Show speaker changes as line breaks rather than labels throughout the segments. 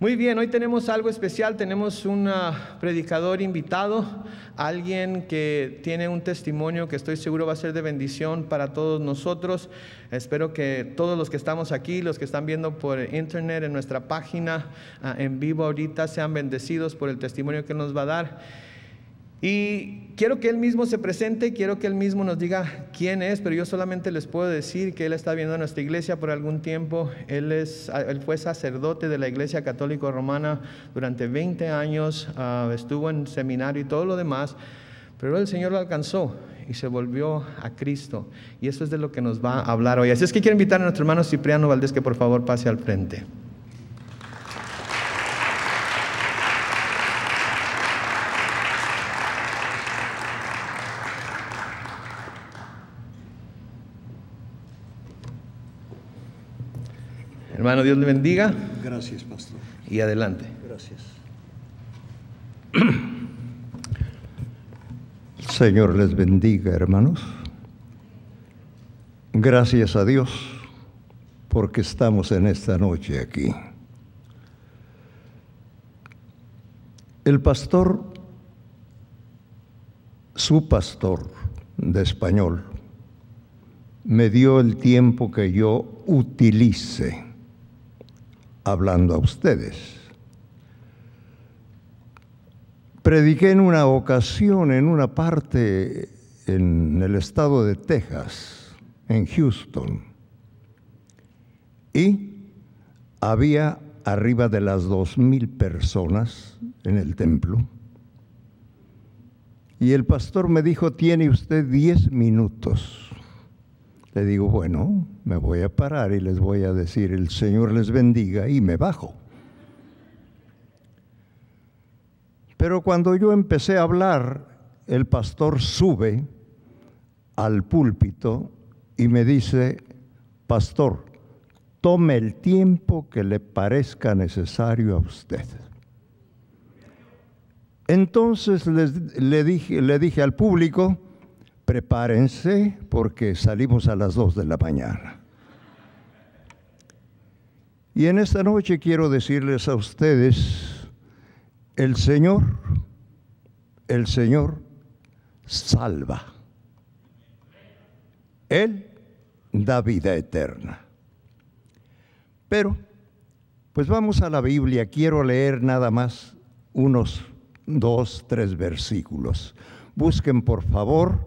Muy bien, hoy tenemos algo especial, tenemos un ah, predicador invitado, alguien que tiene un testimonio que estoy seguro va a ser de bendición para todos nosotros. Espero que todos los que estamos aquí, los que están viendo por internet en nuestra página ah, en vivo ahorita, sean bendecidos por el testimonio que nos va a dar. Y quiero que él mismo se presente, quiero que él mismo nos diga quién es, pero yo solamente les puedo decir que él está viendo a nuestra iglesia por algún tiempo. Él, es, él fue sacerdote de la Iglesia Católica Romana durante 20 años, ah, estuvo en seminario y todo lo demás, pero el Señor lo alcanzó y se volvió a Cristo. Y eso es de lo que nos va a hablar hoy. Así es que quiero invitar a nuestro hermano Cipriano Valdés que por favor pase al frente. Hermano, Dios le bendiga.
Gracias, pastor.
Y adelante.
Gracias. Señor les bendiga, hermanos. Gracias a Dios porque estamos en esta noche aquí. El pastor, su pastor de español, me dio el tiempo que yo utilice hablando a ustedes. Prediqué en una ocasión en una parte en el estado de Texas, en Houston, y había arriba de las dos mil personas en el templo. Y el pastor me dijo, tiene usted diez minutos le digo, bueno, me voy a parar y les voy a decir, el Señor les bendiga y me bajo. Pero cuando yo empecé a hablar, el pastor sube al púlpito y me dice, pastor, tome el tiempo que le parezca necesario a usted. Entonces le, dije, le dije al público, prepárense porque salimos a las dos de la mañana. Y en esta noche quiero decirles a ustedes, el Señor, el Señor salva. Él da vida eterna. Pero, pues vamos a la Biblia, quiero leer nada más unos dos, tres versículos. Busquen por favor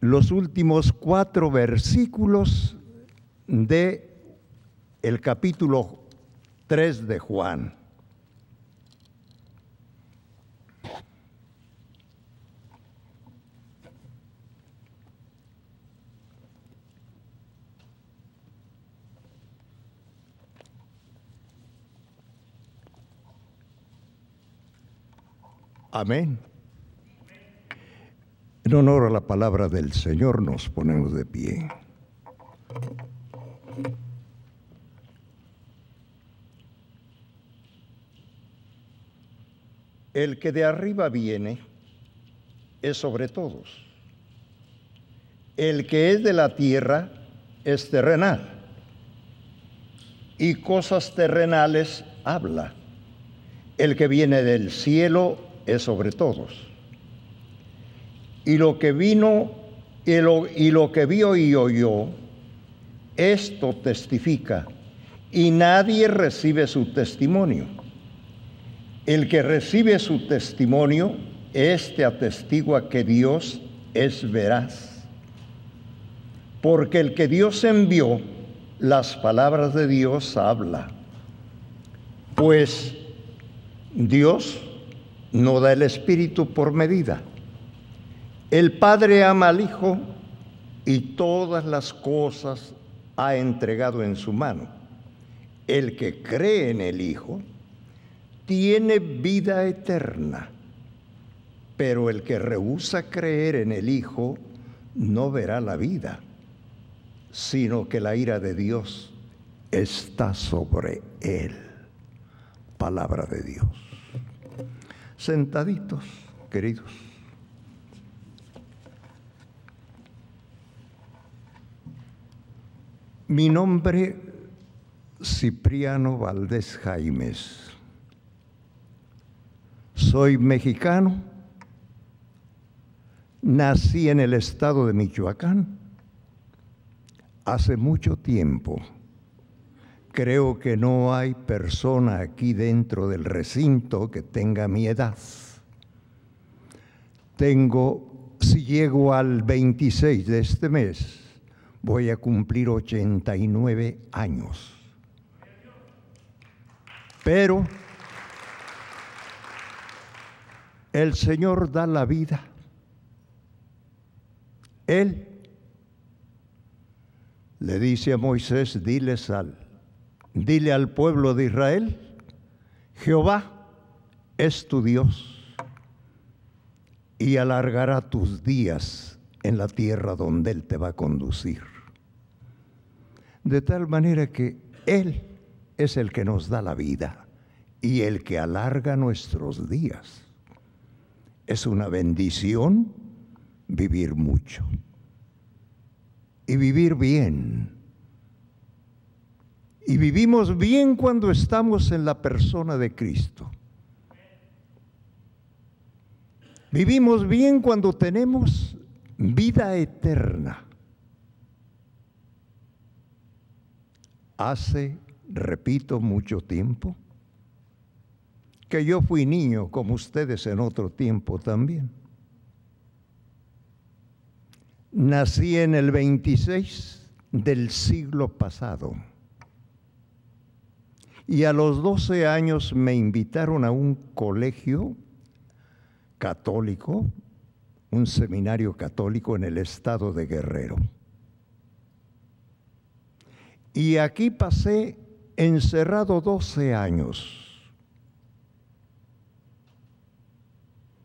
los últimos cuatro versículos de el capítulo 3 de Juan. Amén. En honor a la palabra del Señor nos ponemos de pie. El que de arriba viene es sobre todos. El que es de la tierra es terrenal. Y cosas terrenales habla. El que viene del cielo es sobre todos y lo que vino y lo, y lo que vio y oyó, esto testifica, y nadie recibe su testimonio. El que recibe su testimonio, este atestigua que Dios es veraz. Porque el que Dios envió, las palabras de Dios habla. Pues Dios no da el Espíritu por medida el Padre ama al Hijo y todas las cosas ha entregado en su mano. El que cree en el Hijo tiene vida eterna, pero el que rehúsa creer en el Hijo no verá la vida, sino que la ira de Dios está sobre él. Palabra de Dios. Sentaditos, queridos. Mi nombre Cipriano Valdés Jaimes. Soy mexicano. Nací en el estado de Michoacán hace mucho tiempo. Creo que no hay persona aquí dentro del recinto que tenga mi edad. Tengo, si llego al 26 de este mes, voy a cumplir 89 años. Pero el Señor da la vida. Él le dice a Moisés, dile sal, dile al pueblo de Israel, Jehová es tu Dios y alargará tus días en la tierra donde Él te va a conducir. De tal manera que Él es el que nos da la vida y el que alarga nuestros días. Es una bendición vivir mucho y vivir bien. Y vivimos bien cuando estamos en la persona de Cristo. Vivimos bien cuando tenemos vida eterna. Hace, repito, mucho tiempo que yo fui niño como ustedes en otro tiempo también. Nací en el 26 del siglo pasado. Y a los 12 años me invitaron a un colegio católico, un seminario católico en el estado de Guerrero. Y aquí pasé encerrado 12 años.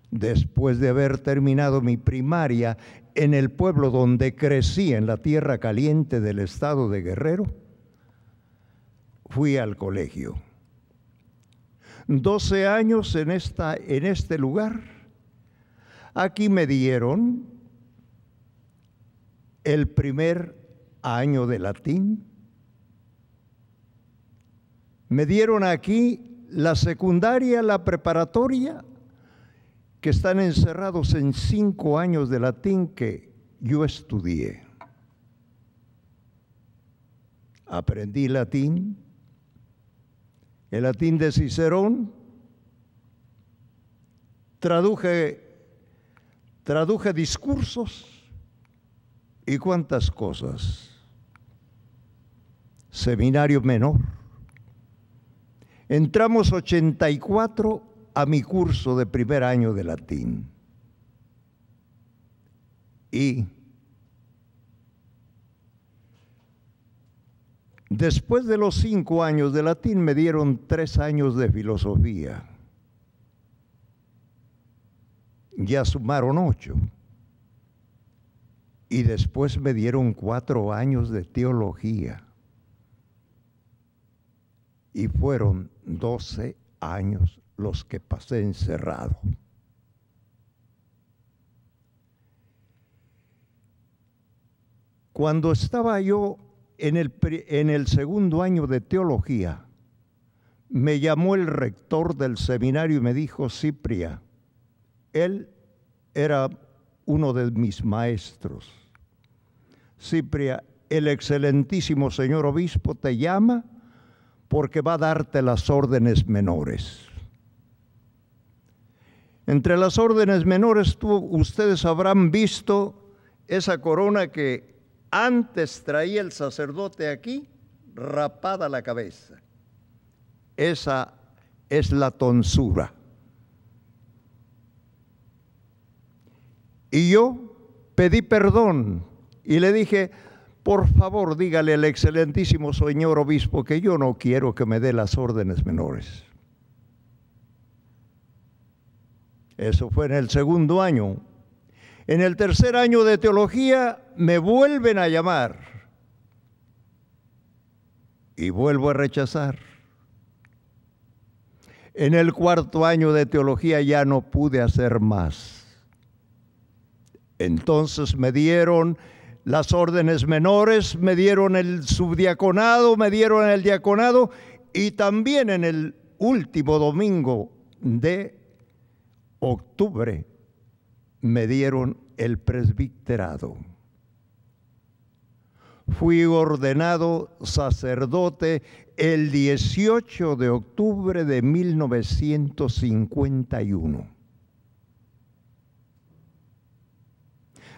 Después de haber terminado mi primaria en el pueblo donde crecí, en la tierra caliente del estado de Guerrero, fui al colegio. 12 años en, esta, en este lugar. Aquí me dieron el primer año de latín. Me dieron aquí la secundaria, la preparatoria que están encerrados en cinco años de latín que yo estudié. Aprendí latín, el latín de Cicerón, traduje, traduje discursos y cuántas cosas. Seminario menor. Entramos 84 a mi curso de primer año de latín. Y después de los cinco años de latín me dieron tres años de filosofía. Ya sumaron ocho. Y después me dieron cuatro años de teología. Y fueron doce años los que pasé encerrado. Cuando estaba yo en el, en el segundo año de teología, me llamó el rector del seminario y me dijo, Cipria, él era uno de mis maestros. Cipria, el excelentísimo señor obispo te llama porque va a darte las órdenes menores. Entre las órdenes menores ustedes habrán visto esa corona que antes traía el sacerdote aquí, rapada la cabeza. Esa es la tonsura. Y yo pedí perdón y le dije, por favor dígale al excelentísimo señor obispo que yo no quiero que me dé las órdenes menores. Eso fue en el segundo año. En el tercer año de teología me vuelven a llamar y vuelvo a rechazar. En el cuarto año de teología ya no pude hacer más. Entonces me dieron las órdenes menores, me dieron el subdiaconado, me dieron el diaconado y también en el último domingo de octubre me dieron el presbiterado. Fui ordenado sacerdote el 18 de octubre de 1951.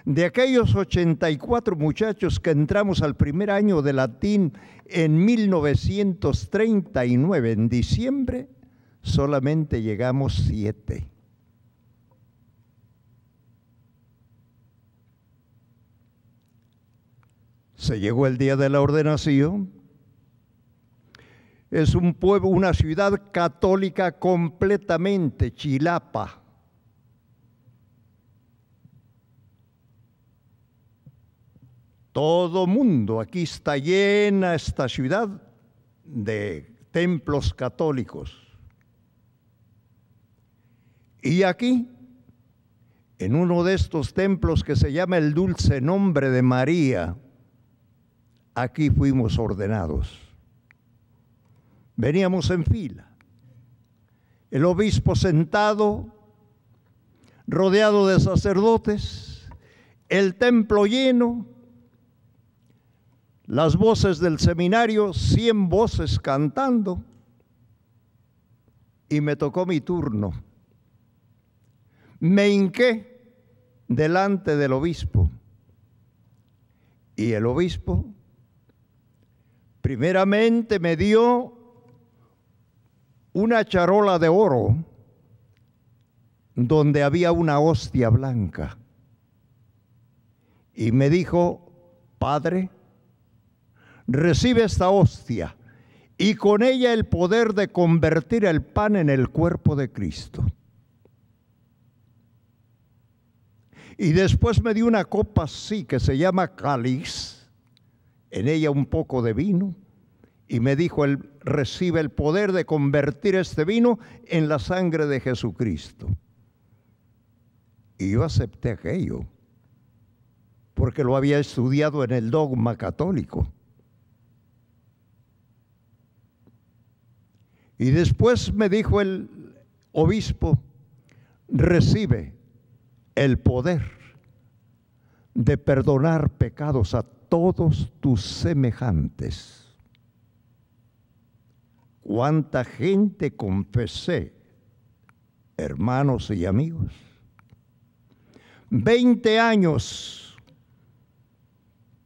De aquellos 84 muchachos que entramos al primer año de latín en 1939, en diciembre, solamente llegamos siete. Se llegó el día de la ordenación. Es un pueblo, una ciudad católica completamente, Chilapa. Todo mundo, aquí está llena esta ciudad de templos católicos. Y aquí, en uno de estos templos que se llama el Dulce Nombre de María, aquí fuimos ordenados. Veníamos en fila. El obispo sentado, rodeado de sacerdotes, el templo lleno, las voces del seminario, cien voces cantando, y me tocó mi turno. Me hinqué delante del obispo, y el obispo primeramente me dio una charola de oro donde había una hostia blanca. Y me dijo, Padre, recibe esta hostia y con ella el poder de convertir el pan en el cuerpo de Cristo. Y después me dio una copa así que se llama cáliz en ella un poco de vino y me dijo, él recibe el poder de convertir este vino en la sangre de Jesucristo. Y yo acepté aquello, porque lo había estudiado en el dogma católico. Y después me dijo el obispo, recibe el poder de perdonar pecados a todos tus semejantes. Cuánta gente confesé, hermanos y amigos. Veinte años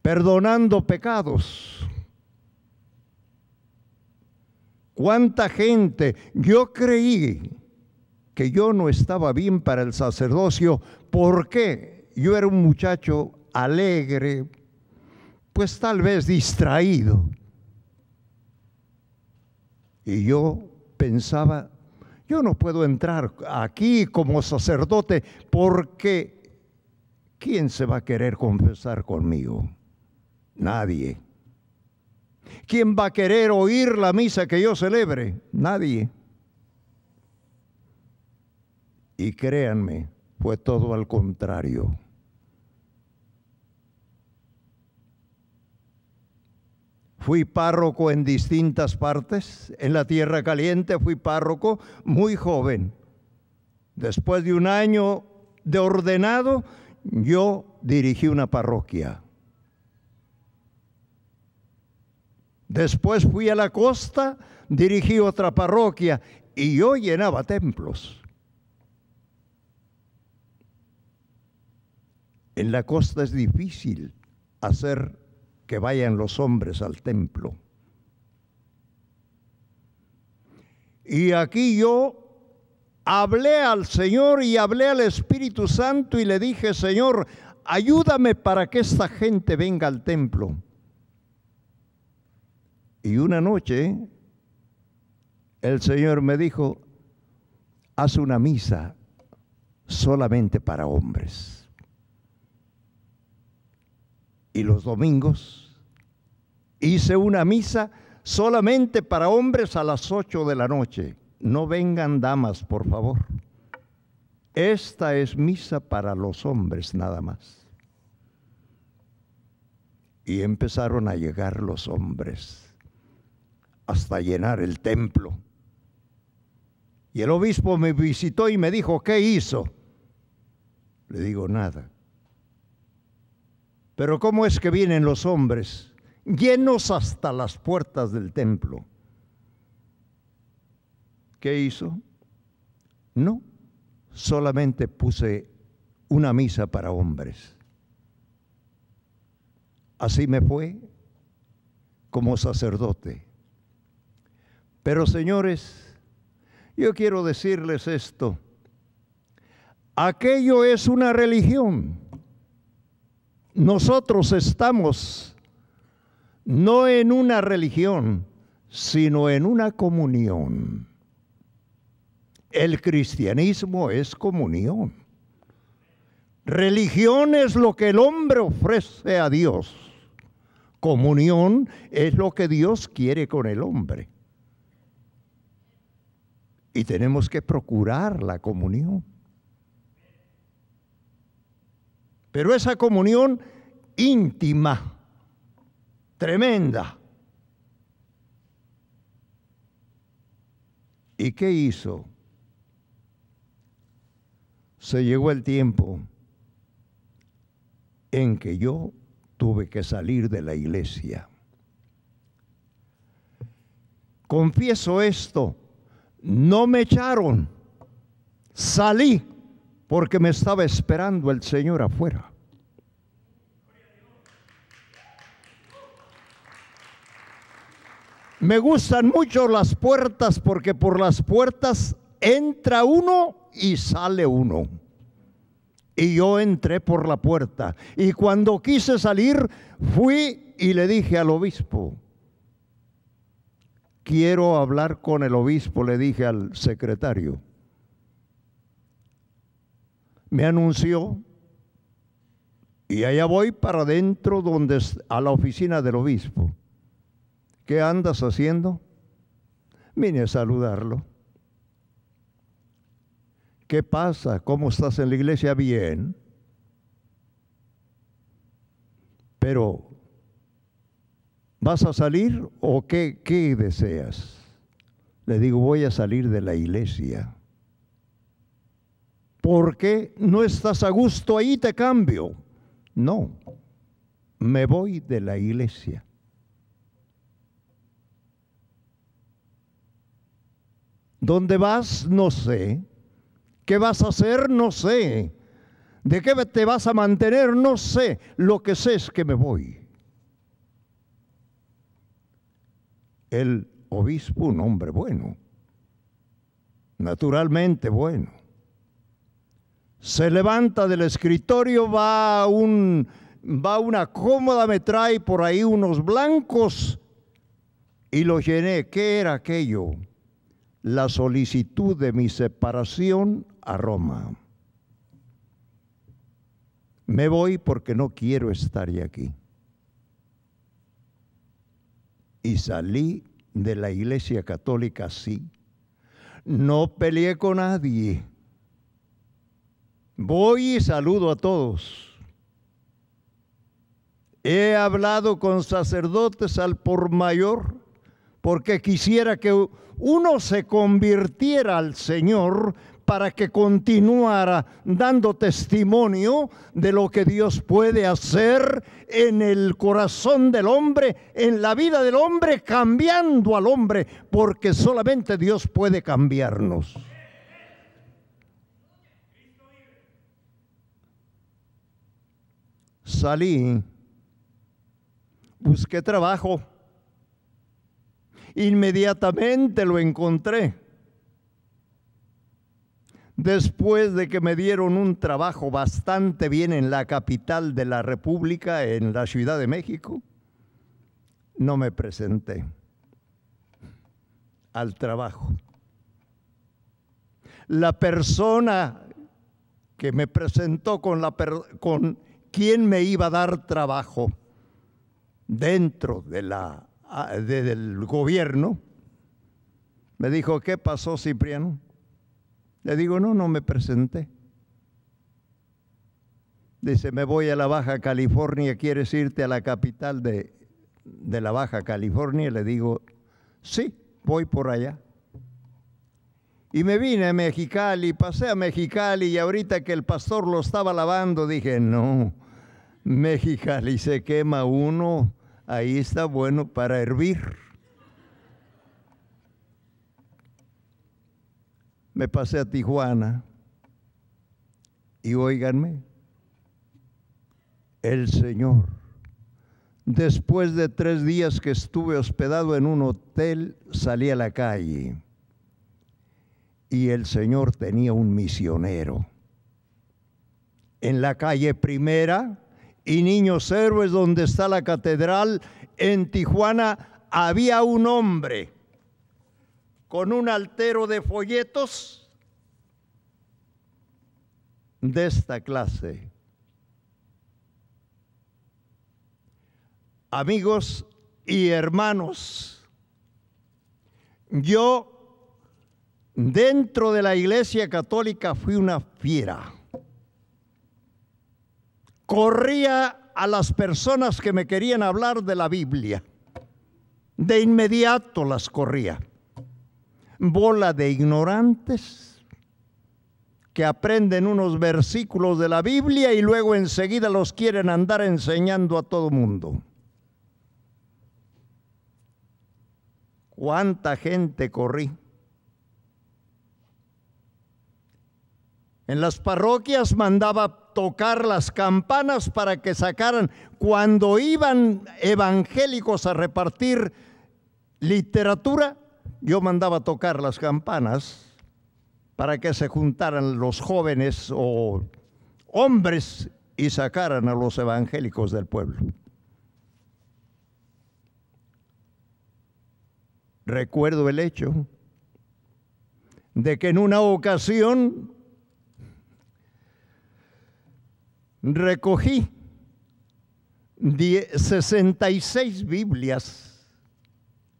perdonando pecados. Cuánta gente, yo creí que yo no estaba bien para el sacerdocio porque yo era un muchacho alegre, pues tal vez distraído. Y yo pensaba, yo no puedo entrar aquí como sacerdote porque ¿quién se va a querer confesar conmigo? Nadie. ¿Quién va a querer oír la misa que yo celebre? Nadie. Y créanme, fue todo al contrario. Fui párroco en distintas partes. En la Tierra Caliente fui párroco muy joven. Después de un año de ordenado, yo dirigí una parroquia. Después fui a la costa, dirigí otra parroquia y yo llenaba templos. En la costa es difícil hacer que vayan los hombres al templo. Y aquí yo hablé al Señor y hablé al Espíritu Santo y le dije, Señor, ayúdame para que esta gente venga al templo. Y una noche el Señor me dijo, haz una misa solamente para hombres. y los domingos hice una misa solamente para hombres a las 8 de la noche. No vengan damas, por favor. Esta es misa para los hombres nada más. Y empezaron a llegar los hombres hasta llenar el templo. Y el obispo me visitó y me dijo, ¿qué hizo? Le digo, nada. Pero ¿cómo es que vienen los hombres llenos hasta las puertas del templo? ¿Qué hizo? No, solamente puse una misa para hombres. Así me fue como sacerdote. Pero señores, yo quiero decirles esto. Aquello es una religión. Nosotros estamos no en una religión, sino en una comunión. El cristianismo es comunión. Religión es lo que el hombre ofrece a Dios. Comunión es lo que Dios quiere con el hombre. Y tenemos que procurar la comunión. Pero esa comunión íntima, tremenda. ¿Y qué hizo? Se llegó el tiempo en que yo tuve que salir de la iglesia. Confieso esto, no me echaron, salí porque me estaba esperando el Señor afuera. Me gustan mucho las puertas porque por las puertas entra uno y sale uno. Y yo entré por la puerta. Y cuando quise salir, fui y le dije al obispo, quiero hablar con el obispo, le dije al secretario me anunció y allá voy para adentro donde a la oficina del obispo. ¿Qué andas haciendo? Vine a saludarlo. ¿Qué pasa? ¿Cómo estás en la iglesia? Bien. Pero, ¿vas a salir o qué, qué deseas? Le digo, voy a salir de la iglesia porque no estás a gusto ahí, te cambio. No, me voy de la iglesia. ¿Dónde vas? No sé. ¿Qué vas a hacer? No sé. ¿De qué te vas a mantener? No sé. Lo que sé es que me voy. El obispo, un hombre bueno, naturalmente bueno se levanta del escritorio, va a, un, va una cómoda, me trae por ahí unos blancos y los llené. ¿Qué era aquello? La solicitud de mi separación a Roma. Me voy porque no quiero estar aquí. Y salí de la iglesia católica así. No peleé con nadie Voy y saludo a todos. He hablado con sacerdotes al por mayor porque quisiera que uno se convirtiera al Señor para que continuara dando testimonio de lo que Dios puede hacer en el corazón del hombre, en la vida del hombre, cambiando al hombre, porque solamente Dios puede cambiarnos. salí, busqué trabajo, inmediatamente lo encontré. Después de que me dieron un trabajo bastante bien en la capital de la República, en la Ciudad de México, no me presenté al trabajo. La persona que me presentó con, la con quién me iba a dar trabajo dentro de la, del gobierno, me dijo, ¿qué pasó Cipriano? Le digo, no, no me presenté. Dice, me voy a la Baja California, ¿quieres irte a la capital de, de la Baja California? Le digo, sí, voy por allá. Y me vine a Mexicali, pasé a Mexicali y ahorita que el pastor lo estaba lavando dije, no, Mexicali se quema uno, ahí está bueno para hervir. Me pasé a Tijuana y oíganme, el Señor, después de tres días que estuve hospedado en un hotel, salí a la calle y el Señor tenía un misionero. En la calle primera y Niños Héroes, donde está la catedral, en Tijuana, había un hombre con un altero de folletos de esta clase. Amigos y hermanos, yo Dentro de la iglesia católica fui una fiera. Corría a las personas que me querían hablar de la Biblia. De inmediato las corría. Bola de ignorantes que aprenden unos versículos de la Biblia y luego enseguida los quieren andar enseñando a todo mundo. ¿Cuánta gente corrí? En las parroquias mandaba tocar las campanas para que sacaran, cuando iban evangélicos a repartir literatura, yo mandaba tocar las campanas para que se juntaran los jóvenes o hombres y sacaran a los evangélicos del pueblo. Recuerdo el hecho de que en una ocasión recogí 66 Biblias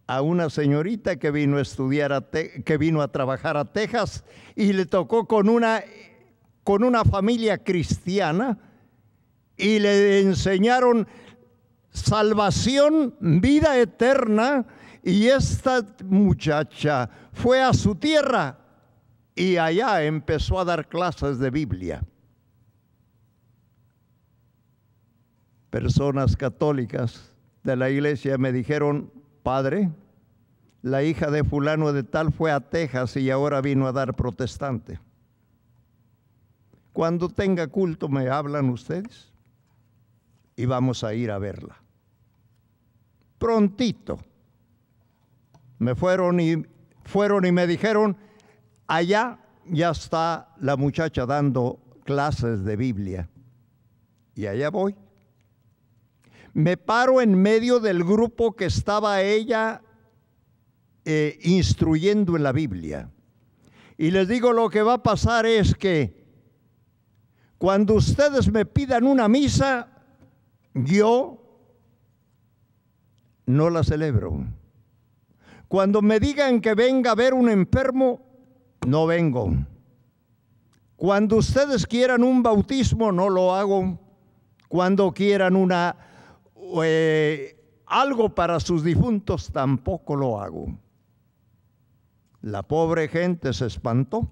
a una señorita que vino a estudiar, que vino a trabajar a Texas y le tocó con una, con una familia cristiana y le enseñaron salvación, vida eterna y esta muchacha fue a su tierra y allá empezó a dar clases de Biblia. personas católicas de la iglesia me dijeron, padre, la hija de fulano de tal fue a Texas y ahora vino a dar protestante. Cuando tenga culto me hablan ustedes y vamos a ir a verla. Prontito. Me fueron y fueron y me dijeron, allá ya está la muchacha dando clases de Biblia. Y allá voy me paro en medio del grupo que estaba ella eh, instruyendo en la Biblia. Y les digo, lo que va a pasar es que cuando ustedes me pidan una misa, yo no la celebro. Cuando me digan que venga a ver un enfermo, no vengo. Cuando ustedes quieran un bautismo, no lo hago. Cuando quieran una eh, algo para sus difuntos, tampoco lo hago. La pobre gente se espantó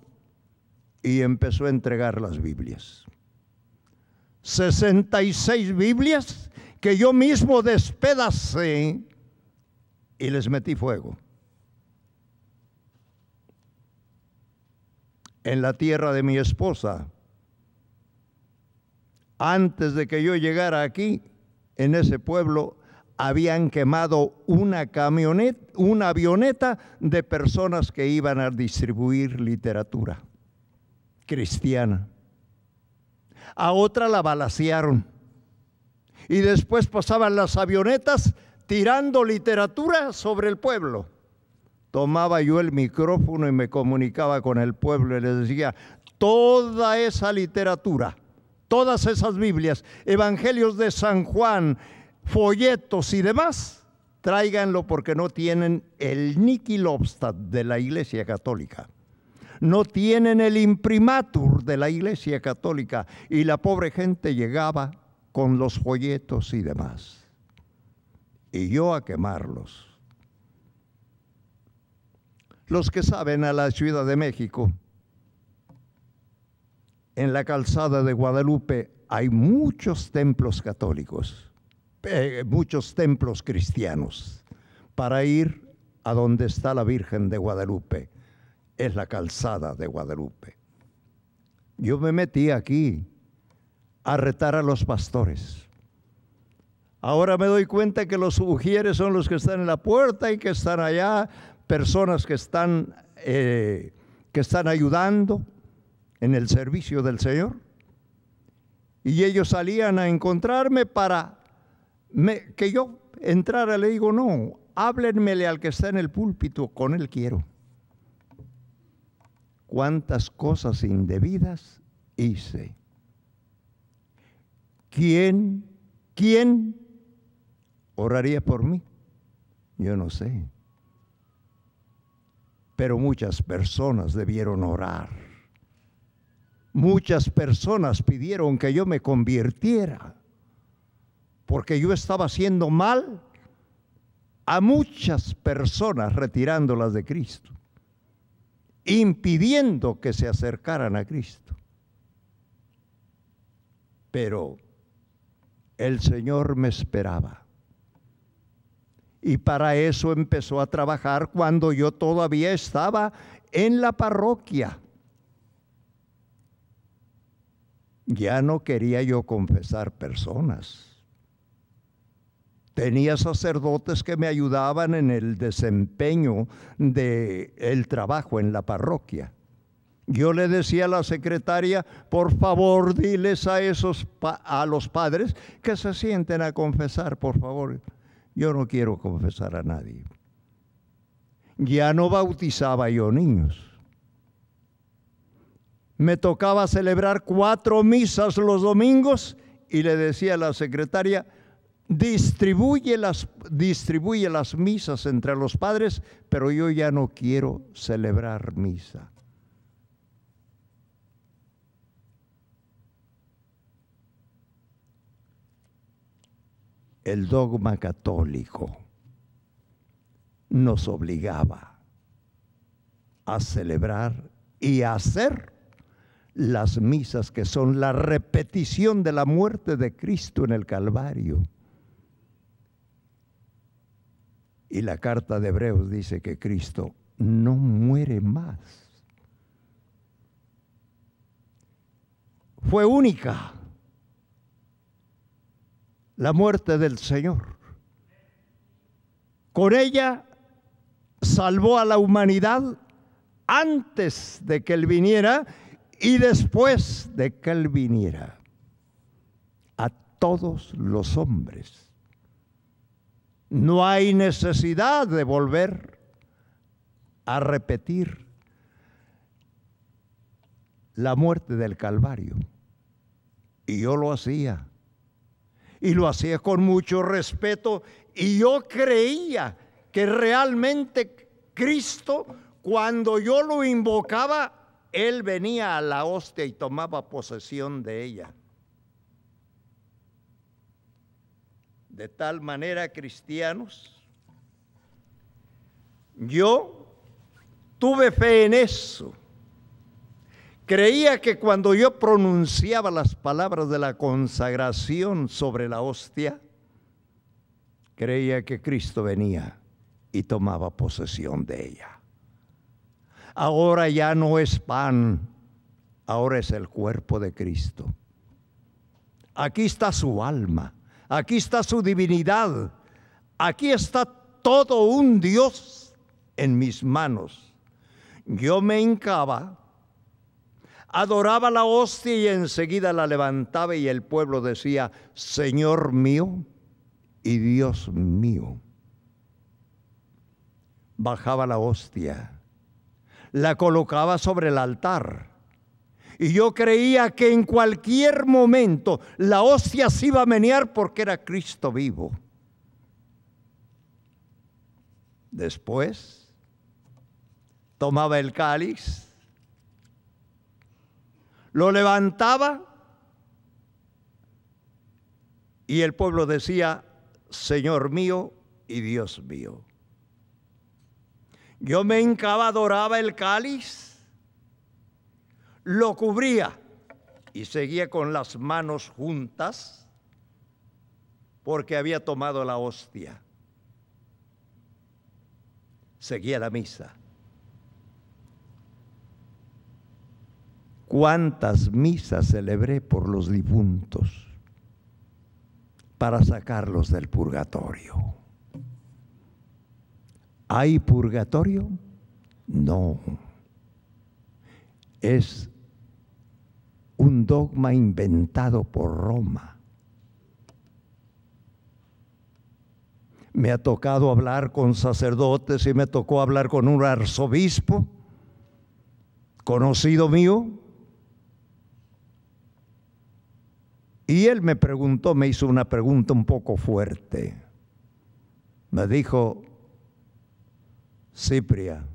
y empezó a entregar las Biblias. 66 Biblias que yo mismo despedacé y les metí fuego. En la tierra de mi esposa, antes de que yo llegara aquí, en ese pueblo habían quemado una camioneta, una avioneta de personas que iban a distribuir literatura cristiana. A otra la balacearon. Y después pasaban las avionetas tirando literatura sobre el pueblo. Tomaba yo el micrófono y me comunicaba con el pueblo y les decía, toda esa literatura todas esas Biblias, evangelios de San Juan, folletos y demás, tráiganlo porque no tienen el Niki Lobstad de la Iglesia Católica. no tienen el imprimatur de la Iglesia Católica y la pobre gente llegaba con los folletos y demás. Y yo a quemarlos. Los que saben a la Ciudad de México, en la calzada de Guadalupe hay muchos templos católicos, eh, muchos templos cristianos, para ir a donde está la Virgen de Guadalupe. Es la calzada de Guadalupe. Yo me metí aquí a retar a los pastores. Ahora me doy cuenta que los ujieres son los que están en la puerta y que están allá personas que están, eh, que están ayudando en el servicio del Señor. Y ellos salían a encontrarme para que yo entrara. Le digo, no, háblenmele al que está en el púlpito, con él quiero. Cuántas cosas indebidas hice. ¿Quién, quién oraría por mí? Yo no sé pero muchas personas debieron orar. Muchas personas pidieron que yo me convirtiera, porque yo estaba haciendo mal a muchas personas retirándolas de Cristo, impidiendo que se acercaran a Cristo. Pero el Señor me esperaba y para eso empezó a trabajar cuando yo todavía estaba en la parroquia. Ya no quería yo confesar personas. Tenía sacerdotes que me ayudaban en el desempeño del trabajo en la parroquia. Yo le decía a la secretaria, por favor, diles a esos a los padres que se sienten a confesar, por favor. Yo no quiero confesar a nadie. Ya no bautizaba yo niños. Me tocaba celebrar cuatro misas los domingos y le decía a la secretaria, distribuye las, distribuye las misas entre los padres, pero yo ya no quiero celebrar misa. el dogma católico nos obligaba a celebrar y a hacer las misas que son la repetición de la muerte de Cristo en el Calvario. Y la carta de Hebreos dice que Cristo no muere más. Fue única la muerte del Señor. Con ella salvó a la humanidad antes de que Él viniera y después de que Él viniera. A todos los hombres. No hay necesidad de volver a repetir la muerte del Calvario. Y yo lo hacía y lo hacía con mucho respeto y yo creía que realmente Cristo, cuando yo lo invocaba, Él venía a la hostia y tomaba posesión de ella. De tal manera, cristianos, yo tuve fe en eso Creía que cuando yo pronunciaba las palabras de la consagración sobre la hostia, creía que Cristo venía y tomaba posesión de ella. Ahora ya no es pan, ahora es el cuerpo de Cristo. Aquí está su alma, aquí está su divinidad, aquí está todo un Dios en mis manos. Yo me hincaba adoraba la hostia y enseguida la levantaba y el pueblo decía, Señor mío y Dios mío. Bajaba la hostia, la colocaba sobre el altar. Y yo creía que en cualquier momento la hostia se iba a menear porque era Cristo vivo. Después tomaba el cáliz lo levantaba y el pueblo decía, Señor mío y Dios mío. Yo me hincaba, adoraba el cáliz, lo cubría y seguía con las manos juntas porque había tomado la hostia. Seguía la misa. ¿Cuántas misas celebré por los difuntos para sacarlos del purgatorio? ¿Hay purgatorio? No. Es un dogma inventado por Roma. Me ha tocado hablar con sacerdotes y me tocó hablar con un arzobispo conocido mío. Y él me preguntó, me hizo una pregunta un poco fuerte. Me dijo, Cipria,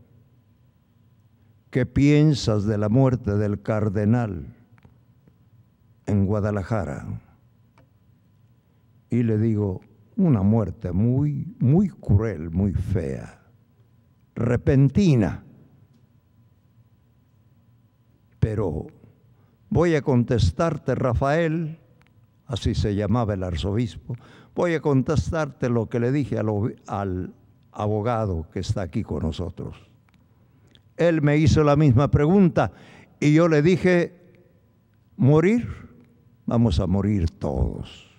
¿qué piensas de la muerte del cardenal en Guadalajara? Y le digo, una muerte muy, muy cruel, muy fea, repentina. Pero voy a contestarte, Rafael, así se llamaba el arzobispo, voy a contestarte lo que le dije al, al abogado que está aquí con nosotros. Él me hizo la misma pregunta y yo le dije, morir, vamos a morir todos.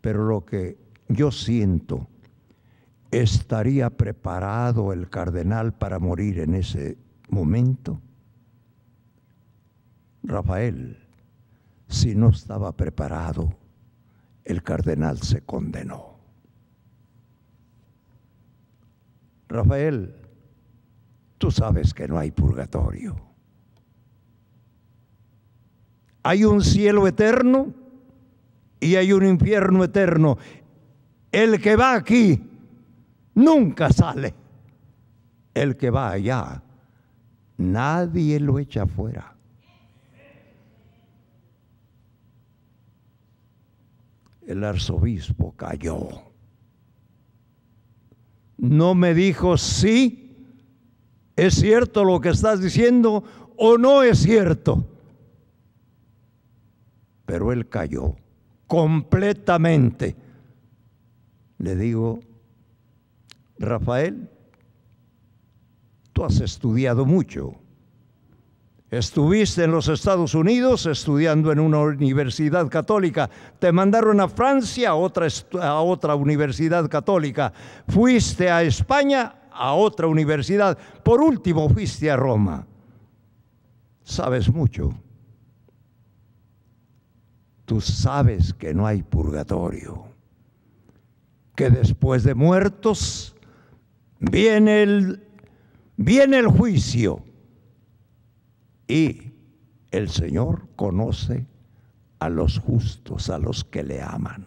Pero lo que yo siento, ¿estaría preparado el cardenal para morir en ese momento? Rafael, si no estaba preparado, el cardenal se condenó. Rafael, tú sabes que no hay purgatorio. Hay un cielo eterno y hay un infierno eterno. El que va aquí nunca sale. El que va allá, nadie lo echa afuera. El arzobispo cayó no me dijo sí, es cierto lo que estás diciendo o no es cierto. Pero él cayó completamente. Le digo, Rafael, tú has estudiado mucho. Estuviste en los Estados Unidos estudiando en una universidad católica. Te mandaron a Francia a otra, a otra universidad católica. Fuiste a España a otra universidad. Por último fuiste a Roma. Sabes mucho. Tú sabes que no hay purgatorio. Que después de muertos viene el, viene el juicio y el Señor conoce a los justos, a los que le aman.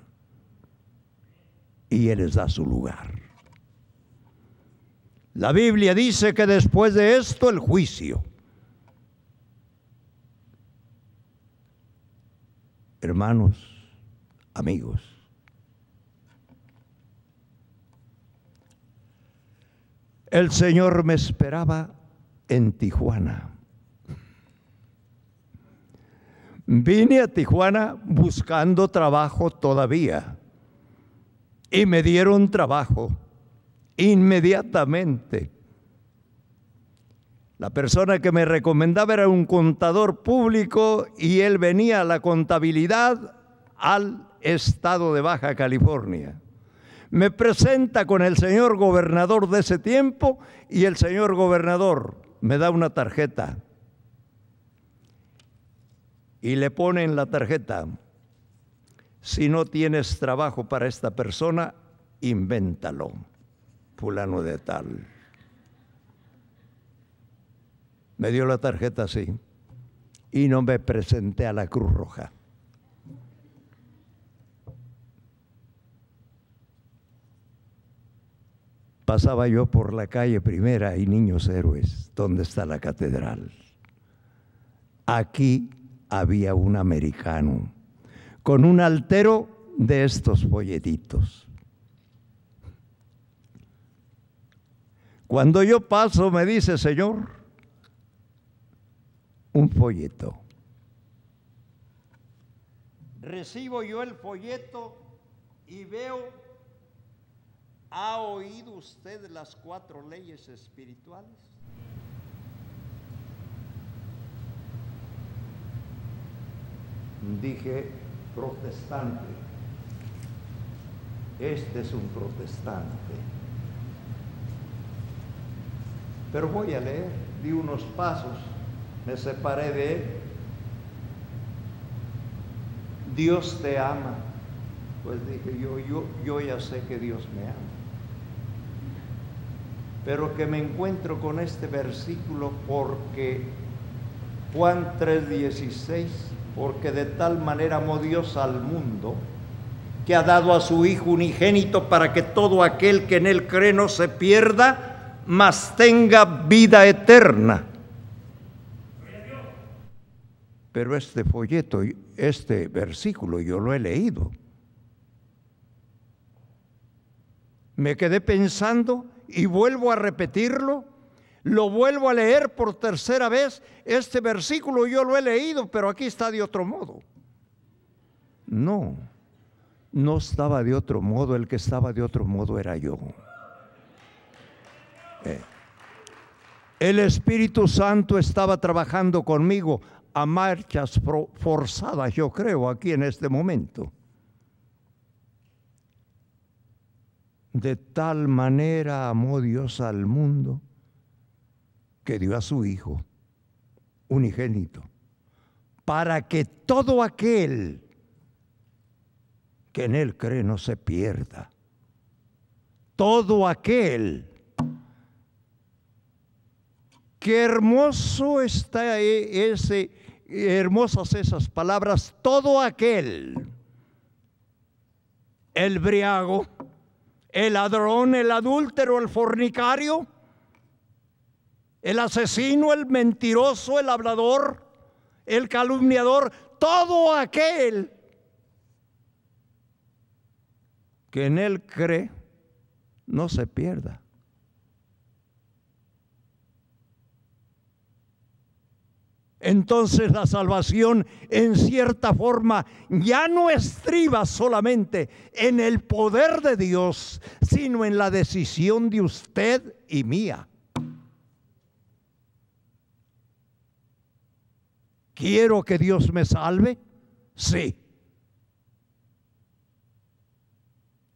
Y Él les da su lugar. La Biblia dice que después de esto el juicio. Hermanos, amigos, el Señor me esperaba en Tijuana. Vine a Tijuana buscando trabajo todavía y me dieron trabajo inmediatamente. La persona que me recomendaba era un contador público y él venía a la contabilidad al estado de Baja California. Me presenta con el señor gobernador de ese tiempo y el señor gobernador me da una tarjeta y le pone en la tarjeta, si no tienes trabajo para esta persona, invéntalo, fulano de tal. Me dio la tarjeta así y no me presenté a la Cruz Roja. Pasaba yo por la calle primera y Niños Héroes, donde está la catedral aquí había un americano con un altero de estos folletitos. Cuando yo paso me dice, Señor, un folleto. Recibo yo el folleto y veo, ¿ha oído usted las cuatro leyes espirituales? Dije, protestante. Este es un protestante. Pero voy a leer, di unos pasos, me separé de él. Dios te ama. Pues dije, yo, yo, yo ya sé que Dios me ama. Pero que me encuentro con este versículo porque Juan 3:16 porque de tal manera amó Dios al mundo que ha dado a su Hijo unigénito para que todo aquel que en él cree no se pierda, mas tenga vida eterna. Pero este folleto, este versículo yo lo he leído. Me quedé pensando y vuelvo a repetirlo lo vuelvo a leer por tercera vez. Este versículo yo lo he leído, pero aquí está de otro modo. No, no estaba de otro modo. El que estaba de otro modo era yo. Eh, el Espíritu Santo estaba trabajando conmigo a marchas forzadas, yo creo, aquí en este momento. De tal manera amó Dios al mundo que dio a su Hijo unigénito, para que todo aquel que en Él cree no se pierda. Todo aquel. Qué hermoso está e, ese, hermosas esas palabras. Todo aquel. El briago, el ladrón, el adúltero, el fornicario el asesino, el mentiroso, el hablador, el calumniador, todo aquel que en él cree, no se pierda. Entonces la salvación en cierta forma ya no estriba solamente en el poder de Dios, sino en la decisión de usted y mía. ¿Quiero que Dios me salve? Sí.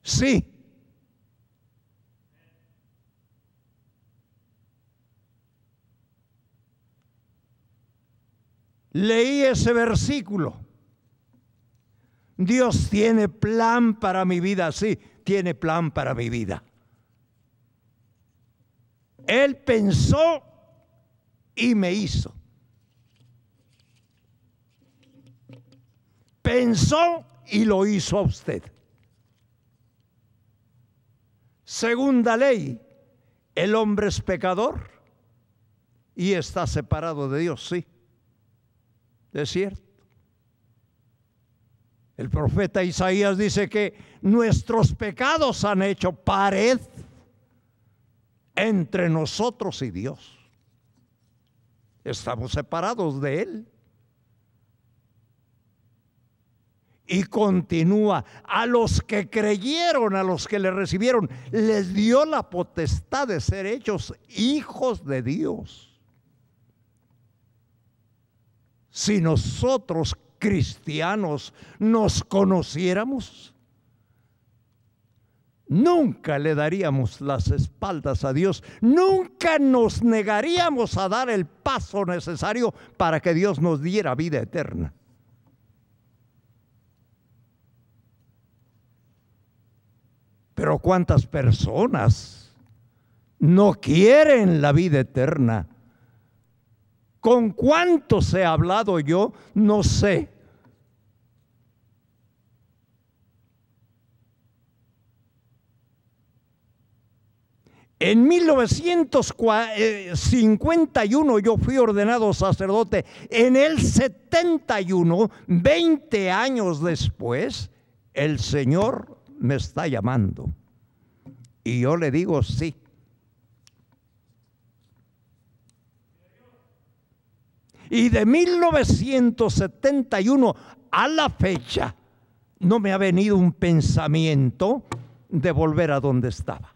Sí. Leí ese versículo. Dios tiene plan para mi vida, sí, tiene plan para mi vida. Él pensó y me hizo. Pensó y lo hizo a usted. Segunda ley, el hombre es pecador y está separado de Dios, sí, es cierto. El profeta Isaías dice que nuestros pecados han hecho pared entre nosotros y Dios. Estamos separados de Él. Y continúa, a los que creyeron, a los que le recibieron, les dio la potestad de ser hechos hijos de Dios. Si nosotros cristianos nos conociéramos, nunca le daríamos las espaldas a Dios, nunca nos negaríamos a dar el paso necesario para que Dios nos diera vida eterna. Pero ¿cuántas personas no quieren la vida eterna? ¿Con cuántos he hablado yo? No sé. En 1951 yo fui ordenado sacerdote. En el 71, 20 años después, el Señor me está llamando. Y yo le digo sí. Y de 1971 a la fecha no me ha venido un pensamiento de volver a donde estaba.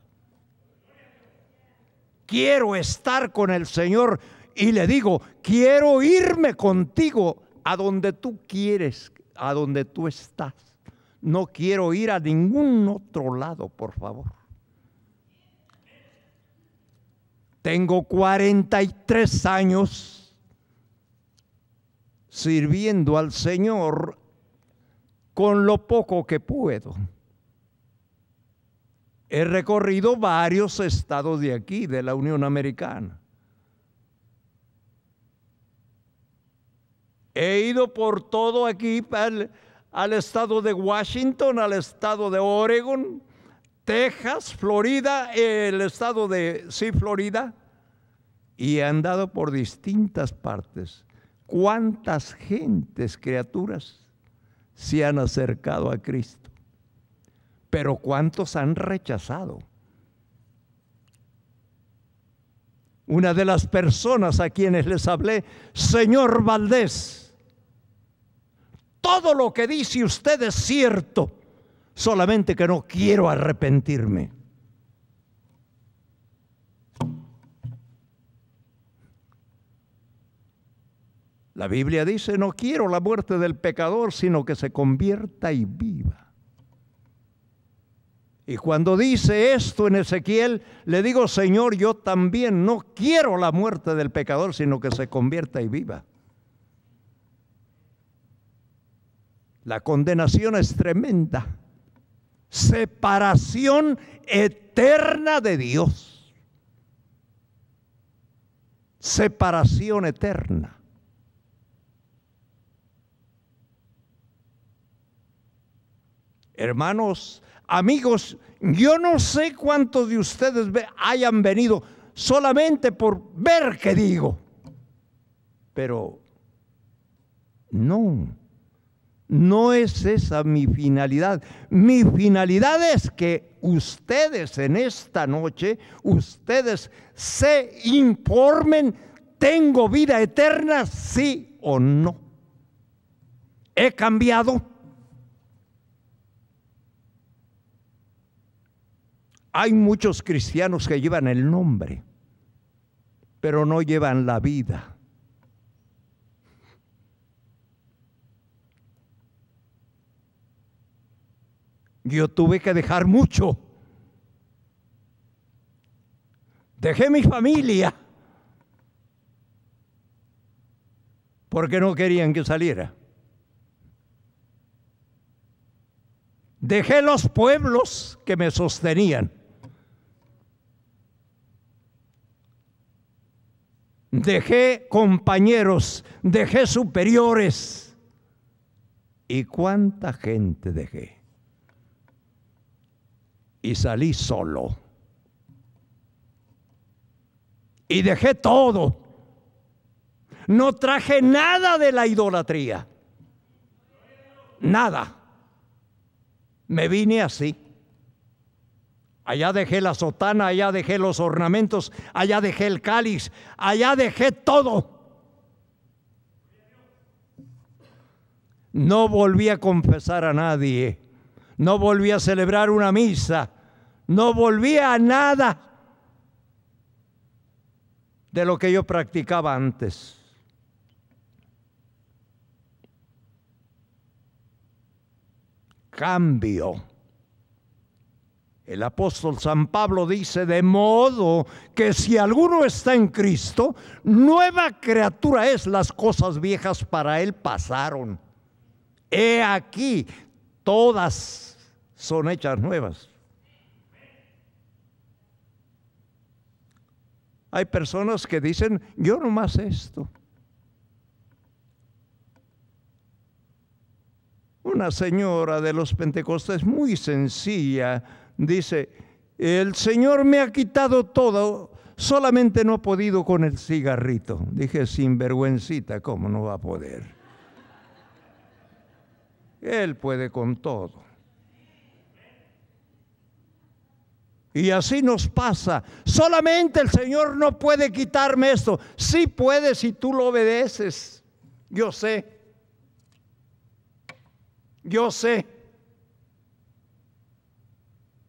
Quiero estar con el Señor y le digo, quiero irme contigo a donde tú quieres, a donde tú estás. No quiero ir a ningún otro lado, por favor. Tengo 43 años sirviendo al Señor con lo poco que puedo. He recorrido varios estados de aquí, de la Unión Americana. He ido por todo aquí al, estado de Washington, al estado de Oregon, Texas, Florida, el estado de, sí, Florida, y he andado por distintas partes. ¿Cuántas gentes, criaturas, se han acercado a Cristo? pero ¿cuántos han rechazado? Una de las personas a quienes les hablé, señor Valdés, todo lo que dice usted es cierto, solamente que no quiero arrepentirme. La Biblia dice, no quiero la muerte del pecador, sino que se convierta y viva. Y cuando dice esto en Ezequiel, le digo, Señor, yo también no quiero la muerte del pecador, sino que se convierta y viva. La condenación es tremenda. Separación eterna de Dios. Separación eterna. Hermanos, Amigos, yo no sé cuántos de ustedes hayan venido solamente por ver qué digo, pero no, no es esa mi finalidad. Mi finalidad es que ustedes en esta noche, ustedes se informen, ¿tengo vida eterna? Sí o no. ¿He cambiado? Hay muchos cristianos que llevan el nombre, pero no llevan la vida. Yo tuve que dejar mucho. Dejé mi familia porque no querían que saliera. Dejé los pueblos que me sostenían. dejé compañeros, dejé superiores. ¿Y cuánta gente dejé? Y salí solo. Y dejé todo. No traje nada de la idolatría. Nada. Me vine así. Allá dejé la sotana, allá dejé los ornamentos, allá dejé el cáliz, allá dejé todo. No volví a confesar a nadie, no volví a celebrar una misa, no volví a nada de lo que yo practicaba antes. Cambio. El apóstol San Pablo dice, de modo que si alguno está en Cristo, nueva criatura es, las cosas viejas para él pasaron. He aquí, todas son hechas nuevas. Hay personas que dicen, yo no más esto. Una señora de los Pentecostes muy sencilla, dice, el Señor me ha quitado todo, solamente no ha podido con el cigarrito. Dije, sin vergüencita, ¿cómo no va a poder? Él puede con todo. Y así nos pasa. Solamente el Señor no puede quitarme esto. Sí puede si tú lo obedeces. Yo sé. Yo sé.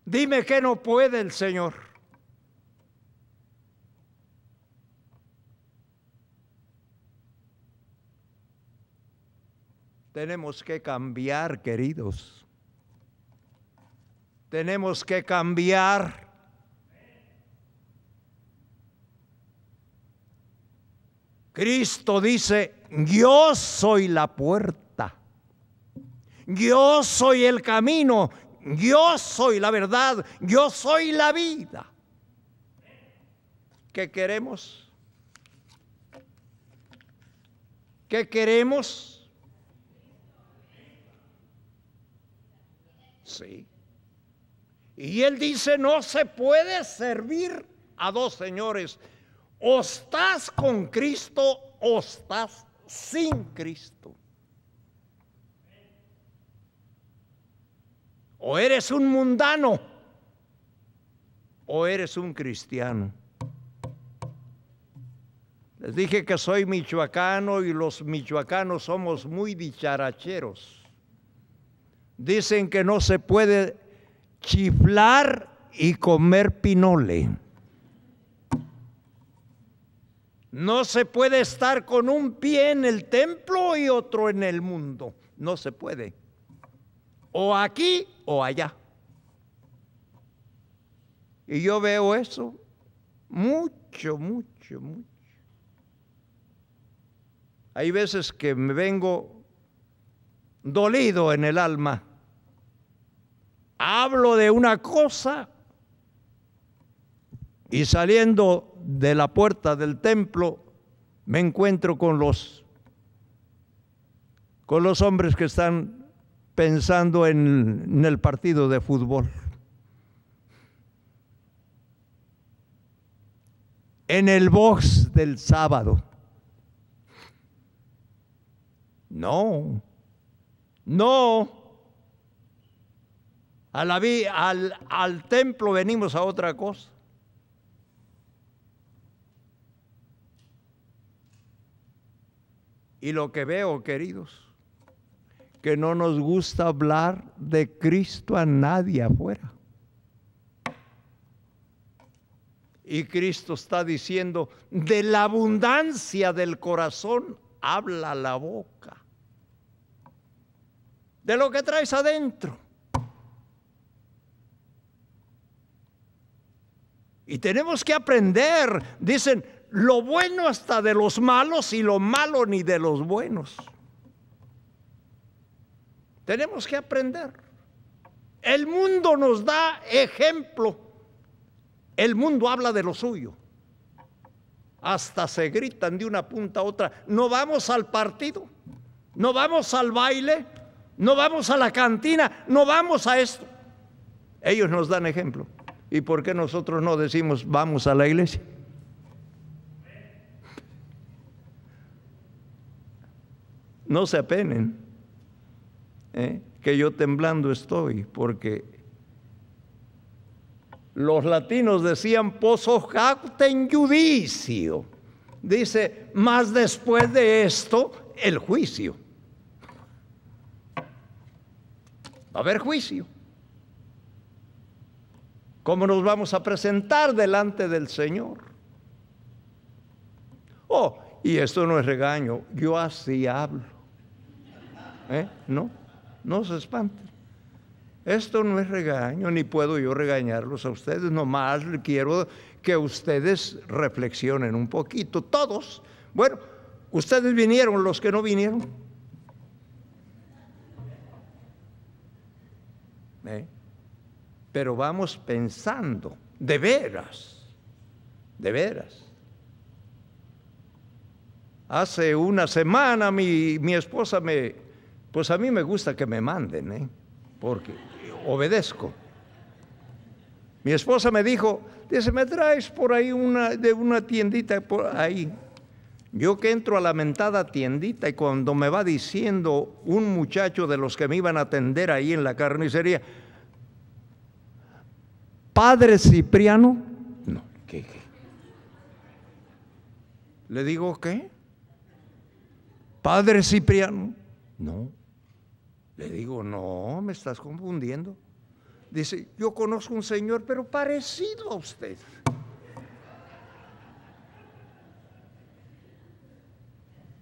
Dime que no puede el Señor. Tenemos que cambiar, queridos. Tenemos que cambiar. Cristo dice, yo soy la puerta. Yo soy el camino. Yo soy la verdad. Yo soy la vida. ¿Qué queremos? ¿Qué queremos? Sí. Y él dice, no se puede servir a dos señores. O estás con Cristo o estás sin Cristo. O eres un mundano o eres un cristiano. Les dije que soy michoacano y los michoacanos somos muy dicharacheros. Dicen que no se puede chiflar y comer pinole. No se puede estar con un pie en el templo y otro en el mundo. No se puede. O aquí o allá. Y yo veo eso mucho, mucho, mucho. Hay veces que me vengo dolido en el alma hablo de una cosa y saliendo de la puerta del templo me encuentro con los con los hombres que están pensando en, en el partido de fútbol. En el box del sábado. No, no, al, al templo venimos a otra cosa. Y lo que veo, queridos, que no nos gusta hablar de Cristo a nadie afuera. Y Cristo está diciendo, de la abundancia del corazón habla la boca. De lo que traes adentro. Y tenemos que aprender, dicen, lo bueno hasta de los malos y lo malo ni de los buenos. Tenemos que aprender. El mundo nos da ejemplo. El mundo habla de lo suyo. Hasta se gritan de una punta a otra. No vamos al partido. No vamos al baile. No vamos a la cantina. No vamos a esto. Ellos nos dan ejemplo. ¿Y por qué nosotros no decimos vamos a la iglesia? No se apenen, ¿eh? que yo temblando estoy, porque los latinos decían poso en judicio. Dice, más después de esto, el juicio. Va a haber juicio. ¿Cómo nos vamos a presentar delante del Señor? Oh, y esto no es regaño, yo así hablo. ¿Eh? No, no se espanten. Esto no es regaño, ni puedo yo regañarlos a ustedes, nomás quiero que ustedes reflexionen un poquito, todos. Bueno, ustedes vinieron, los que no vinieron. ¿Eh? Pero vamos pensando, de veras, de veras. Hace una semana mi, mi esposa me, pues a mí me gusta que me manden, ¿eh? porque obedezco. Mi esposa me dijo, dice, ¿me traes por ahí una, de una tiendita por ahí? Yo que entro a la mentada tiendita y cuando me va diciendo un muchacho de los que me iban a atender ahí en la carnicería, Padre Cipriano, no, ¿qué? qué? Le digo, ¿qué? Padre Cipriano, no. Le digo, no, me estás confundiendo. Dice, yo conozco un señor, pero parecido a usted.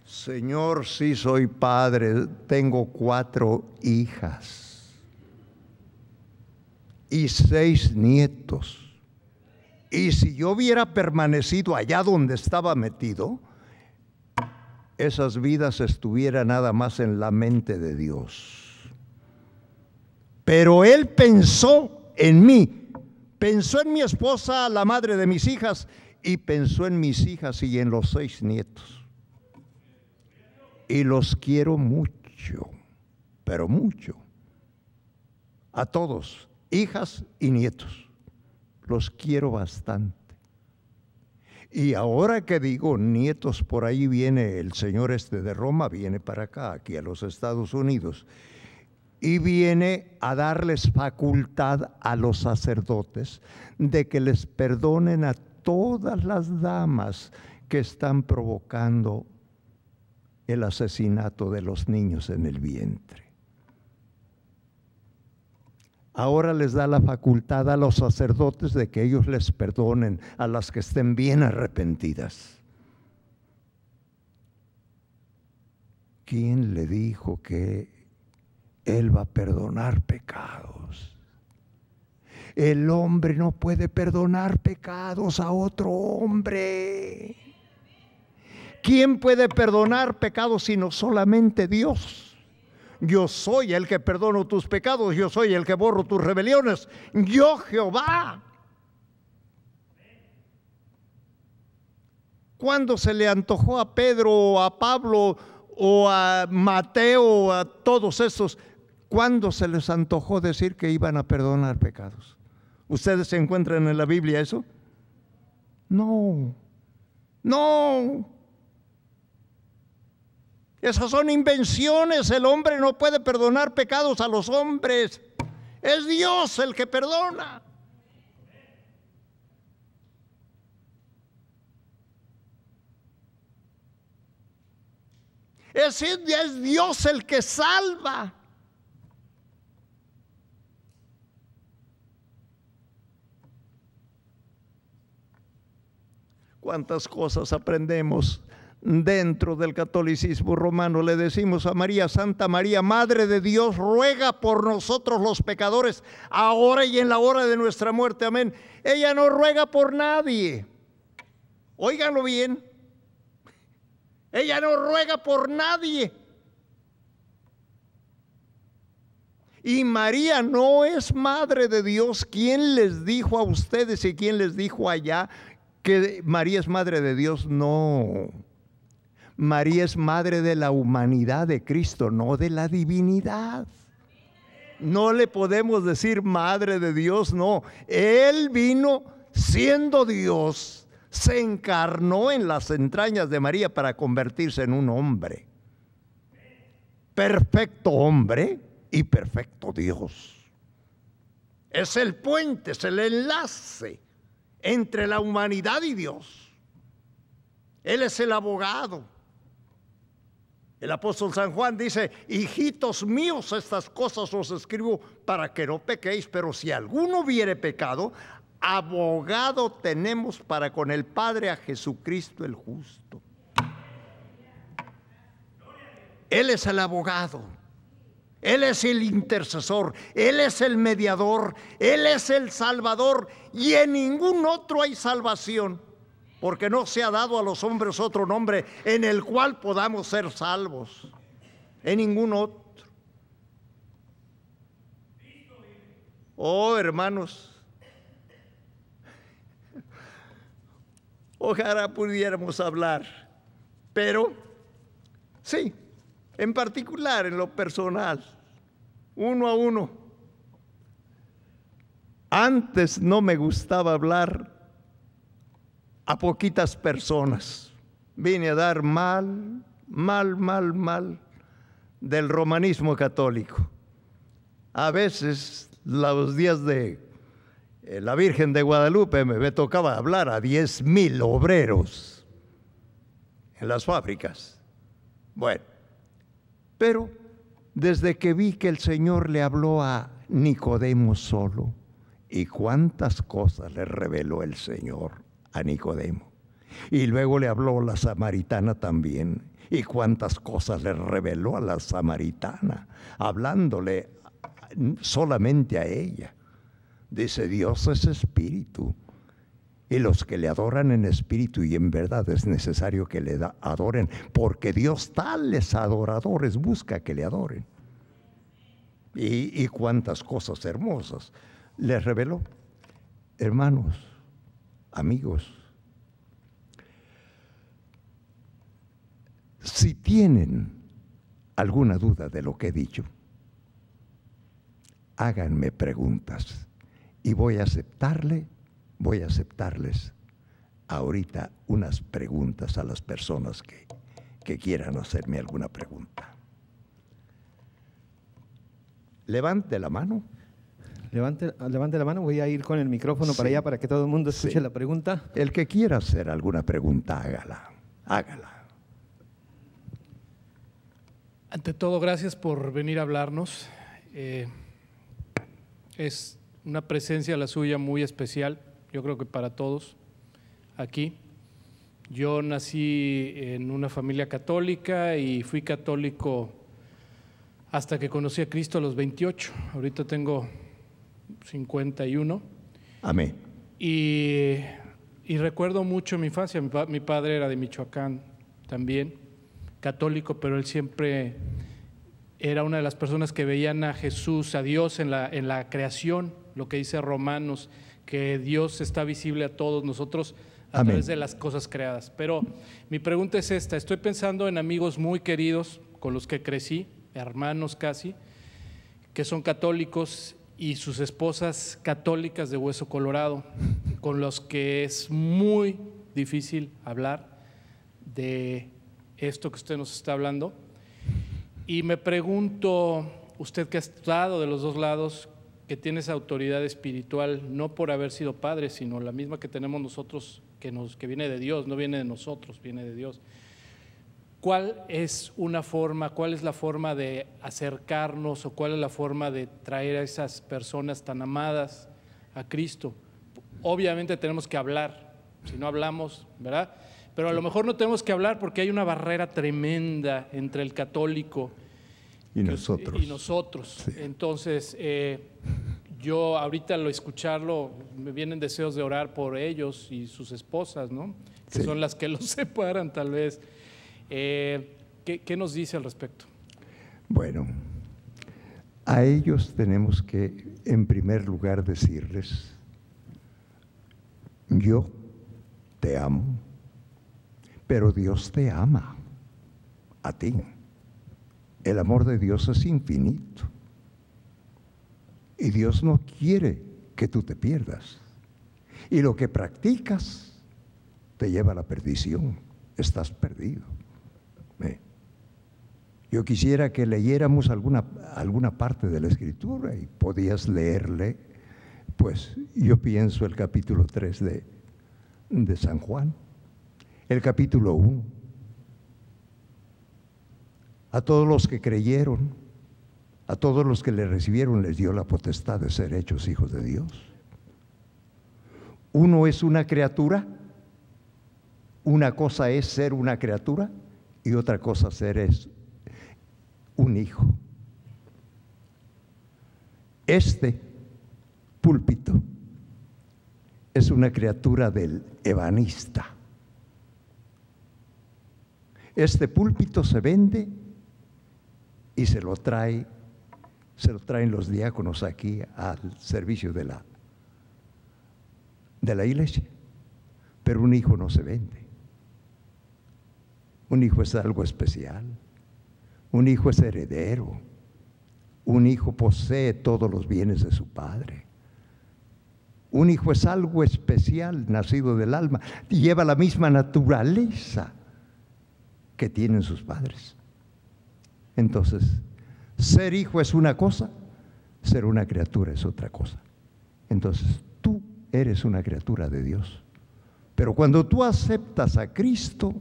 Señor, sí soy padre, tengo cuatro hijas y seis nietos. Y si yo hubiera permanecido allá donde estaba metido, esas vidas estuvieran nada más en la mente de Dios. Pero Él pensó en mí, pensó en mi esposa, la madre de mis hijas, y pensó en mis hijas y en los seis nietos. Y los quiero mucho, pero mucho. A todos, hijas y nietos. Los quiero bastante. Y ahora que digo nietos, por ahí viene el señor este de Roma, viene para acá, aquí a los Estados Unidos, y viene a darles facultad a los sacerdotes de que les perdonen a todas las damas que están provocando el asesinato de los niños en el vientre. Ahora les da la facultad a los sacerdotes de que ellos les perdonen a las que estén bien arrepentidas. ¿Quién le dijo que Él va a perdonar pecados? El hombre no puede perdonar pecados a otro hombre. ¿Quién puede perdonar pecados sino solamente Dios? Yo soy el que perdono tus pecados, yo soy el que borro tus rebeliones, yo Jehová. Cuando se le antojó a Pedro o a Pablo o a Mateo o a todos esos, cuándo se les antojó decir que iban a perdonar pecados? ¿Ustedes se encuentran en la Biblia eso? No, no. Esas son invenciones. El hombre no puede perdonar pecados a los hombres. Es Dios el que perdona. Es, es Dios el que salva. ¿Cuántas cosas aprendemos dentro del catolicismo romano. Le decimos a María, Santa María, Madre de Dios, ruega por nosotros los pecadores, ahora y en la hora de nuestra muerte. Amén. Ella no ruega por nadie. Óiganlo bien. Ella no ruega por nadie. Y María no es madre de Dios. ¿Quién les dijo a ustedes y quién les dijo allá que María es madre de Dios? No. María es madre de la humanidad de Cristo, no de la divinidad. No le podemos decir madre de Dios, no. Él vino siendo Dios, se encarnó en las entrañas de María para convertirse en un hombre. Perfecto hombre y perfecto Dios. Es el puente, es el enlace entre la humanidad y Dios. Él es el abogado el apóstol San Juan dice, hijitos míos, estas cosas os escribo para que no pequéis, pero si alguno hubiere pecado, abogado tenemos para con el Padre a Jesucristo el justo. Él es el abogado, Él es el intercesor, Él es el mediador, Él es el salvador y en ningún otro hay salvación porque no se ha dado a los hombres otro nombre en el cual podamos ser salvos, en ningún otro. Oh, hermanos, ojalá pudiéramos hablar, pero sí, en particular en lo personal, uno a uno. Antes no me gustaba hablar a poquitas personas. Vine a dar mal, mal, mal, mal del romanismo católico. A veces los días de eh, la Virgen de Guadalupe me tocaba hablar a diez mil obreros en las fábricas. Bueno, pero desde que vi que el Señor le habló a Nicodemo solo, y cuántas cosas le reveló el Señor a Nicodemo. Y luego le habló la samaritana también. Y cuántas cosas le reveló a la samaritana, hablándole solamente a ella. Dice, Dios es espíritu. Y los que le adoran en espíritu y en verdad es necesario que le adoren, porque Dios tales adoradores busca que le adoren. Y, y cuántas cosas hermosas le reveló. Hermanos, amigos, si tienen alguna duda de lo que he dicho, háganme preguntas y voy a aceptarle, voy a aceptarles ahorita unas preguntas a las personas que, que quieran hacerme alguna pregunta. Levante la mano.
Levante, levante la mano, voy a ir con el micrófono para allá para que todo el mundo escuche la pregunta.
El que quiera hacer alguna pregunta, hágala, hágala.
Ante todo, gracias por venir a hablarnos. Eh, es una presencia la suya muy especial, yo creo que para todos aquí. Yo nací en una familia católica y fui católico hasta que conocí a Cristo a los 28. Ahorita tengo 51.
Amén.
Y, recuerdo mucho mi infancia. Mi, padre era de Michoacán también, católico, pero él siempre era una de las personas que veían a Jesús, a Dios en la, en la creación, lo que dice Romanos, que Dios está visible a todos nosotros a través de las cosas creadas. Pero mi pregunta es esta, estoy pensando en amigos muy queridos con los que crecí, hermanos casi, que son católicos y sus esposas católicas de hueso colorado, con los que es muy difícil hablar de esto que usted nos está hablando. Y me pregunto, usted que ha estado de los dos lados, que tiene esa autoridad espiritual, no por haber sido padre, sino la misma que tenemos nosotros, que, nos, que viene de Dios, no viene de nosotros, viene de Dios. ¿Cuál es una forma, cuál es la forma de acercarnos o cuál es la forma de traer a esas personas tan amadas a Cristo? Obviamente tenemos que hablar, si no hablamos, ¿verdad? Pero a lo mejor no tenemos que hablar porque hay una barrera tremenda entre el católico
y nosotros.
Y nosotros. Entonces, eh, yo ahorita lo escucharlo, me vienen deseos de orar por ellos y sus esposas, ¿no? Que son las que los separan tal vez. Eh, ¿qué, nos dice al respecto?
Bueno, a ellos tenemos que, en primer lugar, decirles, yo te amo, pero Dios te ama a ti. El amor de Dios es infinito. Y Dios no quiere que tú te pierdas. Y lo que practicas te lleva a la perdición. Estás perdido. Yo quisiera que leyéramos alguna, alguna parte de la escritura y podías leerle, pues yo pienso el capítulo 3 de, de San Juan, el capítulo 1. A todos los que creyeron, a todos los que le recibieron les dio la potestad de ser hechos hijos de Dios. Uno es una criatura, una cosa es ser una criatura y otra cosa ser es un hijo. Este púlpito es una criatura del ebanista. Este púlpito se vende y se lo trae, se lo traen los diáconos aquí al servicio de la de la iglesia. Pero un hijo no se vende. Un hijo es algo especial. Un hijo es heredero. Un hijo posee todos los bienes de su padre. Un hijo es algo especial, nacido del alma, y lleva la misma naturaleza que tienen sus padres. Entonces, ser hijo es una cosa, ser una criatura es otra cosa. Entonces, tú eres una criatura de Dios. Pero cuando tú aceptas a Cristo,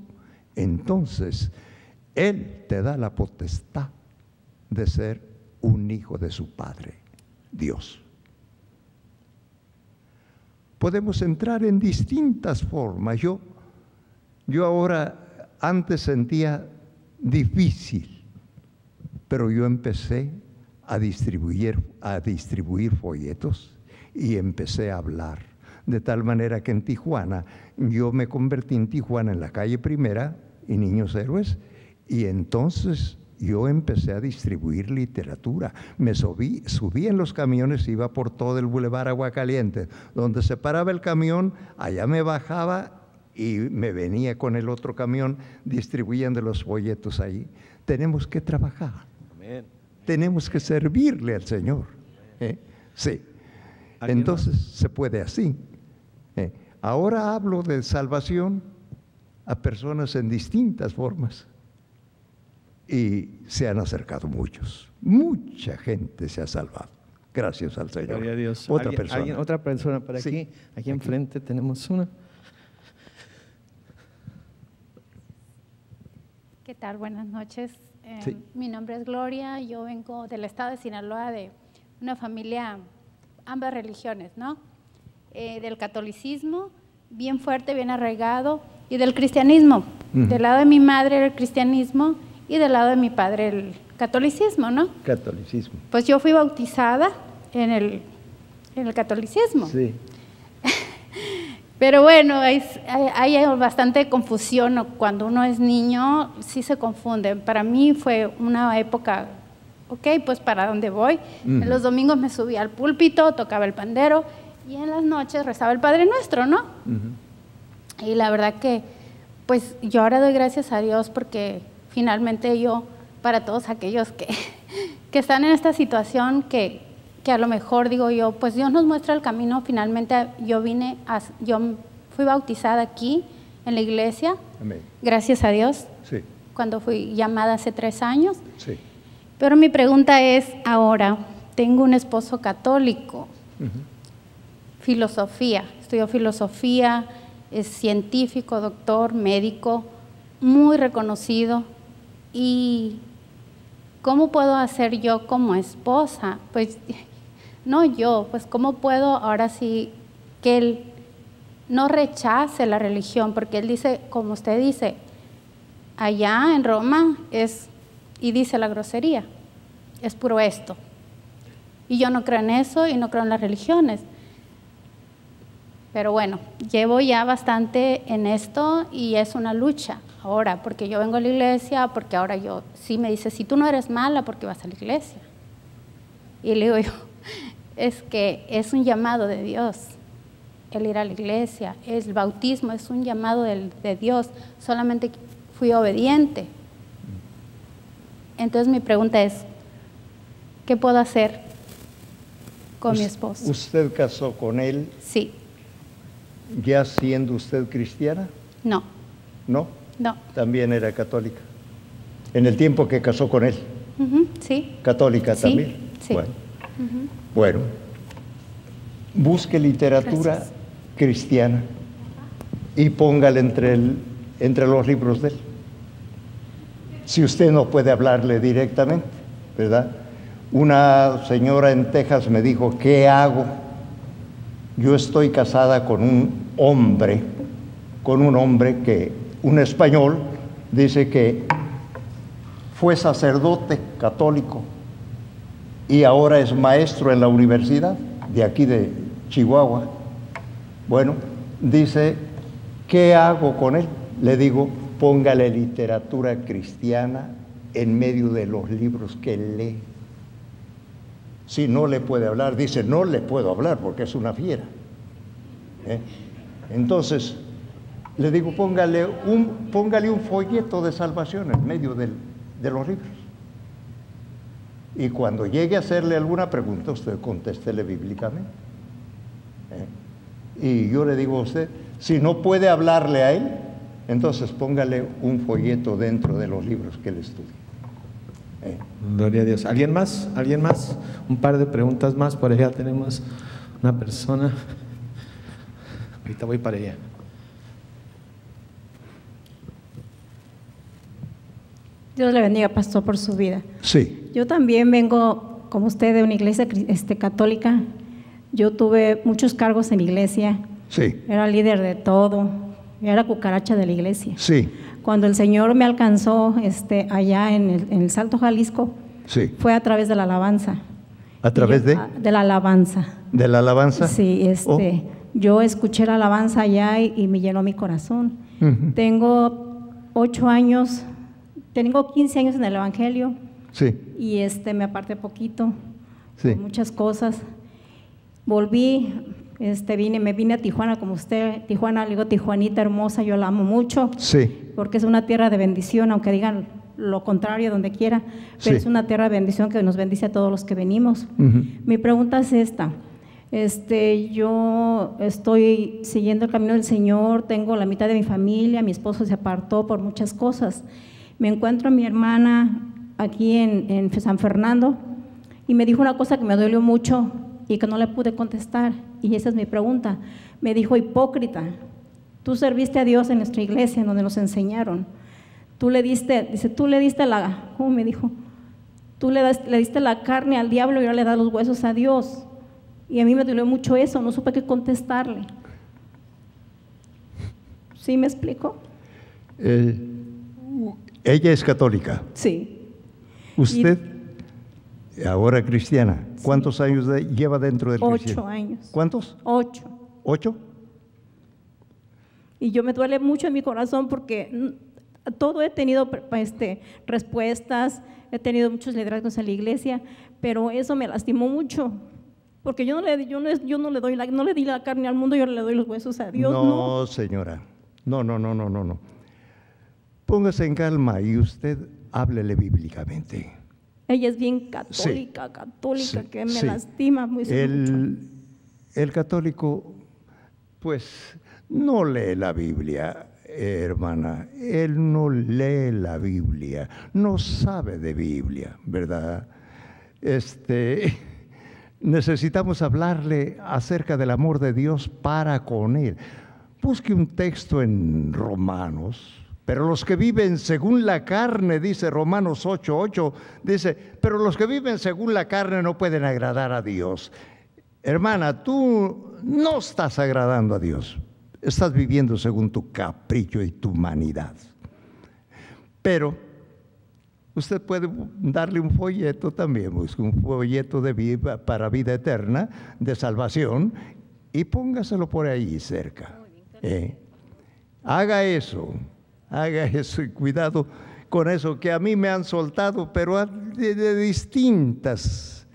entonces Él te da la potestad de ser un hijo de su Padre, Dios. Podemos entrar en distintas formas. Yo, yo ahora antes sentía difícil, pero yo empecé a distribuir, a distribuir folletos y empecé a hablar. De tal manera que en Tijuana, yo me convertí en Tijuana en la calle primera y Niños Héroes, y entonces yo empecé a distribuir literatura. Me subí, subí en los camiones, iba por todo el Boulevard Agua Caliente. Donde se paraba el camión, allá me bajaba y me venía con el otro camión distribuyendo los folletos ahí. Tenemos que trabajar. Tenemos que servirle al Señor. ¿eh? Sí. Entonces se puede así. ¿eh? Ahora hablo de salvación a personas en distintas formas y se han acercado muchos. Mucha gente se ha salvado. Gracias al Señor.
Gloria a Dios.
Otra
¿Alguien-
persona.
alguien- otra persona para
Sí,
aquí. Aquí enfrente tenemos una.
¿Qué tal? Buenas noches. Eh,
Sí.
Mi nombre es Gloria, yo vengo del estado de Sinaloa, de una familia, ambas religiones, ¿no? Eh, del catolicismo, bien fuerte, bien arraigado, y del cristianismo. Del lado de mi madre era el cristianismo y del lado de mi padre el catolicismo, ¿no?
Catolicismo.
Pues yo fui bautizada en el, en el catolicismo.
Sí.
Pero bueno, hay, hay- hay bastante confusión. Cuando uno es niño, sí se confunde. Para mí fue una época, ok, pues para dónde voy. En los domingos me subía al púlpito, tocaba el pandero y en las noches rezaba el Padre Nuestro, ¿no?
Ujú.
Y la verdad que, pues yo ahora doy gracias a Dios porque finalmente yo, para todos aquellos que, que están en esta situación, que, que a lo mejor digo yo, pues Dios nos muestra el camino, finalmente yo vine, a, yo fui bautizada aquí en la iglesia,
Amén.
gracias a Dios,
Sí,
cuando fui llamada hace tres años.
sí.
Pero mi pregunta es ahora, tengo un esposo católico,
Ujú.
filosofía, estudió filosofía, es científico, doctor, médico, muy reconocido. ¿Y cómo puedo hacer yo como esposa? Pues no yo, pues cómo puedo ahora sí que él no rechace la religión, porque él dice, como usted dice, allá en Roma es, y dice la grosería, es puro esto. Y yo no creo en eso y no creo en las religiones. Pero bueno, llevo ya bastante en esto y es una lucha ahora, porque yo vengo a la iglesia, porque ahora yo, sí me dice, si tú no eres mala, ¿por qué vas a la iglesia? Y le digo yo, es que es un llamado de Dios, el ir a la iglesia, el bautismo es un llamado de Dios, solamente fui obediente. Entonces mi pregunta es, ¿qué puedo hacer con mi esposo?
¿Usted casó con él
Sí,
ya siendo usted cristiana?
no,
No,
no.
también era católica. En el tiempo que casó con él,
sí.
católica
Sí,
también.
sí.
Bueno. Bueno, busque literatura
Gracias.
cristiana y póngala entre, el- entre los libros de él. Si usted no puede hablarle directamente, ¿verdad? Una señora en Texas me dijo, ¿qué hago? Yo estoy casada con un hombre, con un hombre que, un español, dice que fue sacerdote católico y ahora es maestro en la universidad de aquí de Chihuahua. Bueno, dice, ¿qué hago con él? Le digo, póngale literatura cristiana en medio de los libros que lee. Si no le puede hablar, dice, no le puedo hablar porque es una fiera. ¿Eh? Entonces, le digo, póngale un, póngale un folleto de salvación en medio del- de los libros. Y cuando llegue a hacerle alguna pregunta, usted contéstele bíblicamente. ¿eh? Y yo le digo a usted, si no puede hablarle a él, entonces póngale un folleto dentro de los libros que él estudia. ¿Eh?
Gloria a Dios. ¿Alguien más? ¿Alguien más? Un par de preguntas más. Por allá tenemos una persona. Ahorita voy para allá.
Dios le bendiga, pastor, por su vida.
Sí,
Yo también vengo, como usted, de una iglesia este, católica. Yo tuve muchos cargos en la iglesia.
sí,
Era líder de todo. Era cucaracha de la iglesia.
sí,
Cuando el Señor me alcanzó este, allá en el, en el Salto Jalisco,
sí.
fue a través de la alabanza.
¿A través de?
ah, De la alabanza.
¿De la alabanza?
Sí, este, yo escuché la alabanza allá y, y me llenó mi corazón. Tengo ocho años, tengo 15 años en el Evangelio
Sí,
y este, me aparté poquito
sí.
muchas cosas. Volví, este, vine, me vine a Tijuana como usted, Tijuana, le digo Tijuanita hermosa, yo la amo mucho
Sí,
porque es una tierra de bendición, aunque digan lo contrario donde quiera, pero
Sí.
es una tierra de bendición que nos bendice a todos los que venimos. Mi pregunta es esta. Este, yo estoy siguiendo el camino del Señor, tengo la mitad de mi familia, mi esposo se apartó por muchas cosas. Me encuentro a mi hermana aquí en, en San Fernando y me dijo una cosa que me dolió mucho y que no le pude contestar. Y esa es mi pregunta. Me dijo, hipócrita, tú serviste a Dios en nuestra iglesia, en donde nos enseñaron. Tú le diste, dice, tú le diste la, ¿cómo me dijo? Tú le, das- le diste la carne al diablo y ahora le das los huesos a Dios. Y a mí me dolió mucho eso, no supe qué contestarle. ¿Sí me explico?
Eh, ella es católica.
Sí.
¿Usted, ahora cristiana, cuántos años de- lleva dentro del
Ocho
cristianismo?
años.
¿Cuántos?
Ocho.
¿Ocho?
Y yo me duele mucho en mi corazón porque todo he tenido este, respuestas, he tenido muchos liderazgos en la iglesia, pero eso me lastimó mucho. Porque yo no le, yo no, yo no le, doy la, no le di la carne al mundo, yo le doy los huesos a Dios. No,
no, señora. No, no, no, no, no, no. Póngase en calma y usted háblele bíblicamente.
Ella es bien católica, católica,
Sí,
que me
sí.
lastima muy mucho.
El, el católico, pues, no lee la Biblia, hermana. Él no lee la Biblia, no sabe de Biblia, ¿verdad? Este, necesitamos hablarle acerca del amor de Dios para con Él. Busque un texto en Romanos. Pero los que viven según la carne, dice Romanos 8:8, dice, pero los que viven según la carne no pueden agradar a Dios. Hermana, tú no estás agradando a Dios. Estás viviendo según tu capricho y tu humanidad. Pero usted puede darle un folleto también, busque un folleto de vida para vida eterna, de salvación, y póngaselo por ahí cerca. ¿eh? Haga eso, haga eso y cuidado con eso que a mí me han soltado, pero de, de distintas,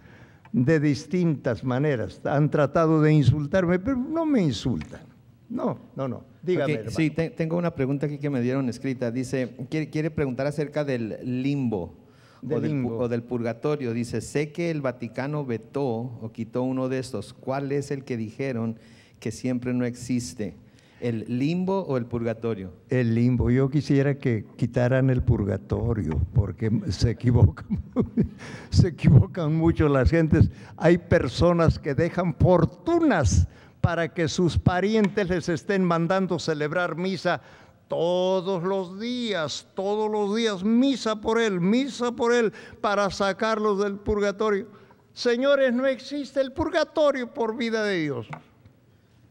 de distintas maneras. Han tratado de insultarme, pero no me insultan. No, no, no. Dígame.
Sí, te- tengo una pregunta aquí que me dieron escrita. Dice, quiere, quiere preguntar acerca del limbo, o,
Del
o del purgatorio. Dice, sé que el Vaticano vetó o quitó uno de estos. ¿Cuál es el que dijeron que siempre no existe? ¿El limbo o el purgatorio?
El limbo. Yo quisiera que quitaran el purgatorio, porque se equivocan, se equivocan mucho las gentes. Hay personas que dejan fortunas para que sus parientes les estén mandando celebrar misa todos los días, todos los días, misa por él, misa por él, para sacarlos del purgatorio. Señores, no existe el purgatorio por vida de Dios.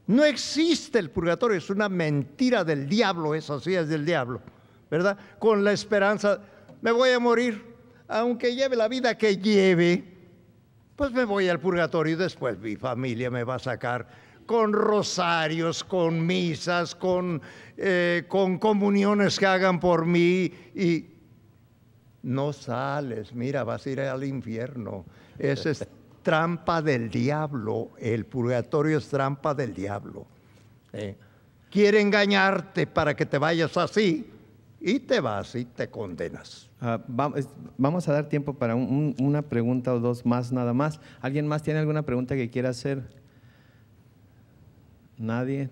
No existe el purgatorio, es una mentira del diablo, es así, es del diablo, ¿verdad? Con la esperanza, me voy a morir, aunque lleve la vida que lleve, pues me voy al purgatorio y después mi familia me va a sacar con rosarios, con misas, con, eh, con comuniones que hagan por mí y no sales, mira, vas a ir al infierno. Esa es trampa del diablo, el purgatorio es trampa del diablo. ¿eh? Quiere engañarte para que te vayas así y te vas y te condenas.
Ah, vamos a dar tiempo para un- un- una pregunta o dos más nada más. ¿Alguien más tiene alguna pregunta que quiera hacer? Nadie.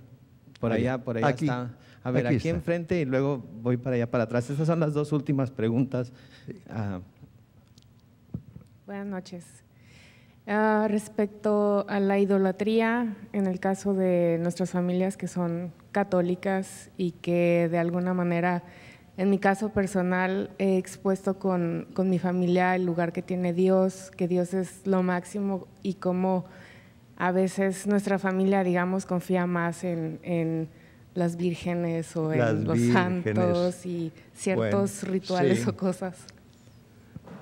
Por allá, por allá
Aquí.
está. A ver,
Aquí
aquí, enfrente y luego voy para allá para atrás. Esas son las dos últimas preguntas. Ah,
Buenas noches. Ah, respecto a la idolatría, en el caso de nuestras familias que son católicas y que de alguna manera, en mi caso personal, he expuesto con, con mi familia el lugar que tiene Dios, que Dios es lo máximo y cómo a veces nuestra familia, digamos, confía más en, en las vírgenes o
Las
en los
vírgenes.
santos y ciertos
Bueno,
rituales
sí.
o cosas.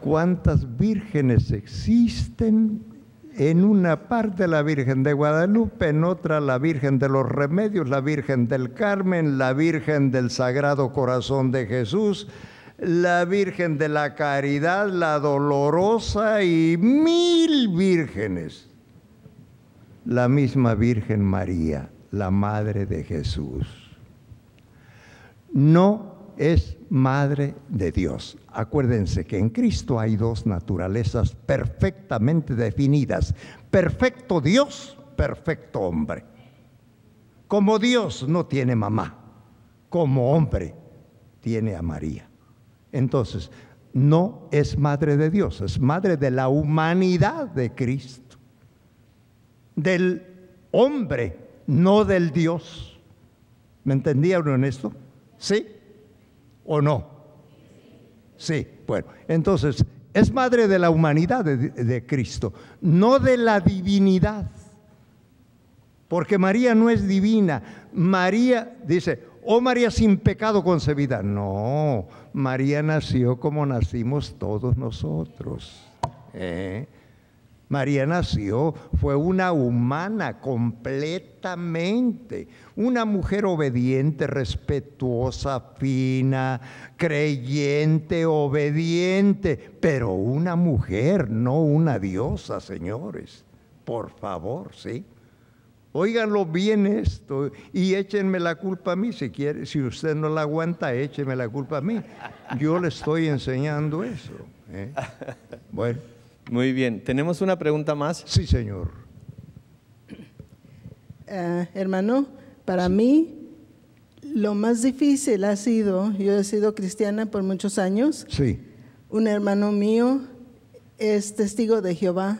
¿Cuántas vírgenes existen? En una parte la Virgen de Guadalupe, en otra la Virgen de los Remedios, la Virgen del Carmen, la Virgen del Sagrado Corazón de Jesús, la Virgen de la Caridad, la Dolorosa y mil vírgenes. La misma Virgen María, la Madre de Jesús no es madre de Dios. Acuérdense que en Cristo hay dos naturalezas perfectamente definidas. Perfecto Dios, perfecto hombre. Como Dios no tiene mamá, como hombre tiene a María. Entonces, no es madre de Dios, es madre de la humanidad de Cristo, del hombre, no del Dios. ¿Me entendieron en esto? ¿Sí o no? Sí, bueno, entonces es madre de la humanidad de, Cristo, no de la divinidad. Porque María no es divina. María dice, oh María sin pecado concebida. No, María nació como nacimos todos nosotros. ¿eh? María nació, fue una humana completamente, una mujer obediente, respetuosa, fina, creyente, obediente, pero una mujer, no una diosa, señores. Por favor, ¿sí? Óiganlo bien esto y échenme la culpa a mí si quiere. Si usted no la aguanta, écheme la culpa a mí. Yo le estoy enseñando eso. ¿eh? Bueno,
muy bien. ¿Tenemos una pregunta más?
sí, señor.
Ah, hermano, para mí lo más difícil ha sido, yo he sido cristiana por muchos años,
Sí.
un hermano mío es testigo de Jehová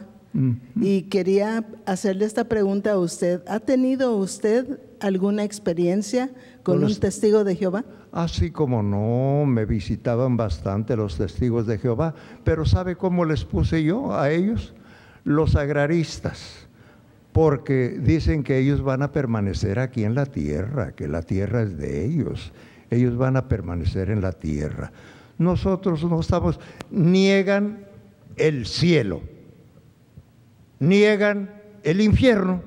y quería hacerle esta pregunta a usted. ¿Ha tenido usted alguna experiencia con
Con
un testigo de Jehová?
Así como no, me visitaban bastante los testigos de Jehová, pero ¿sabe cómo les puse yo a ellos? Los agraristas, porque dicen que ellos van a permanecer aquí en la tierra, que la tierra es de ellos, ellos van a permanecer en la tierra. Nosotros no estamos, niegan el cielo, niegan el infierno.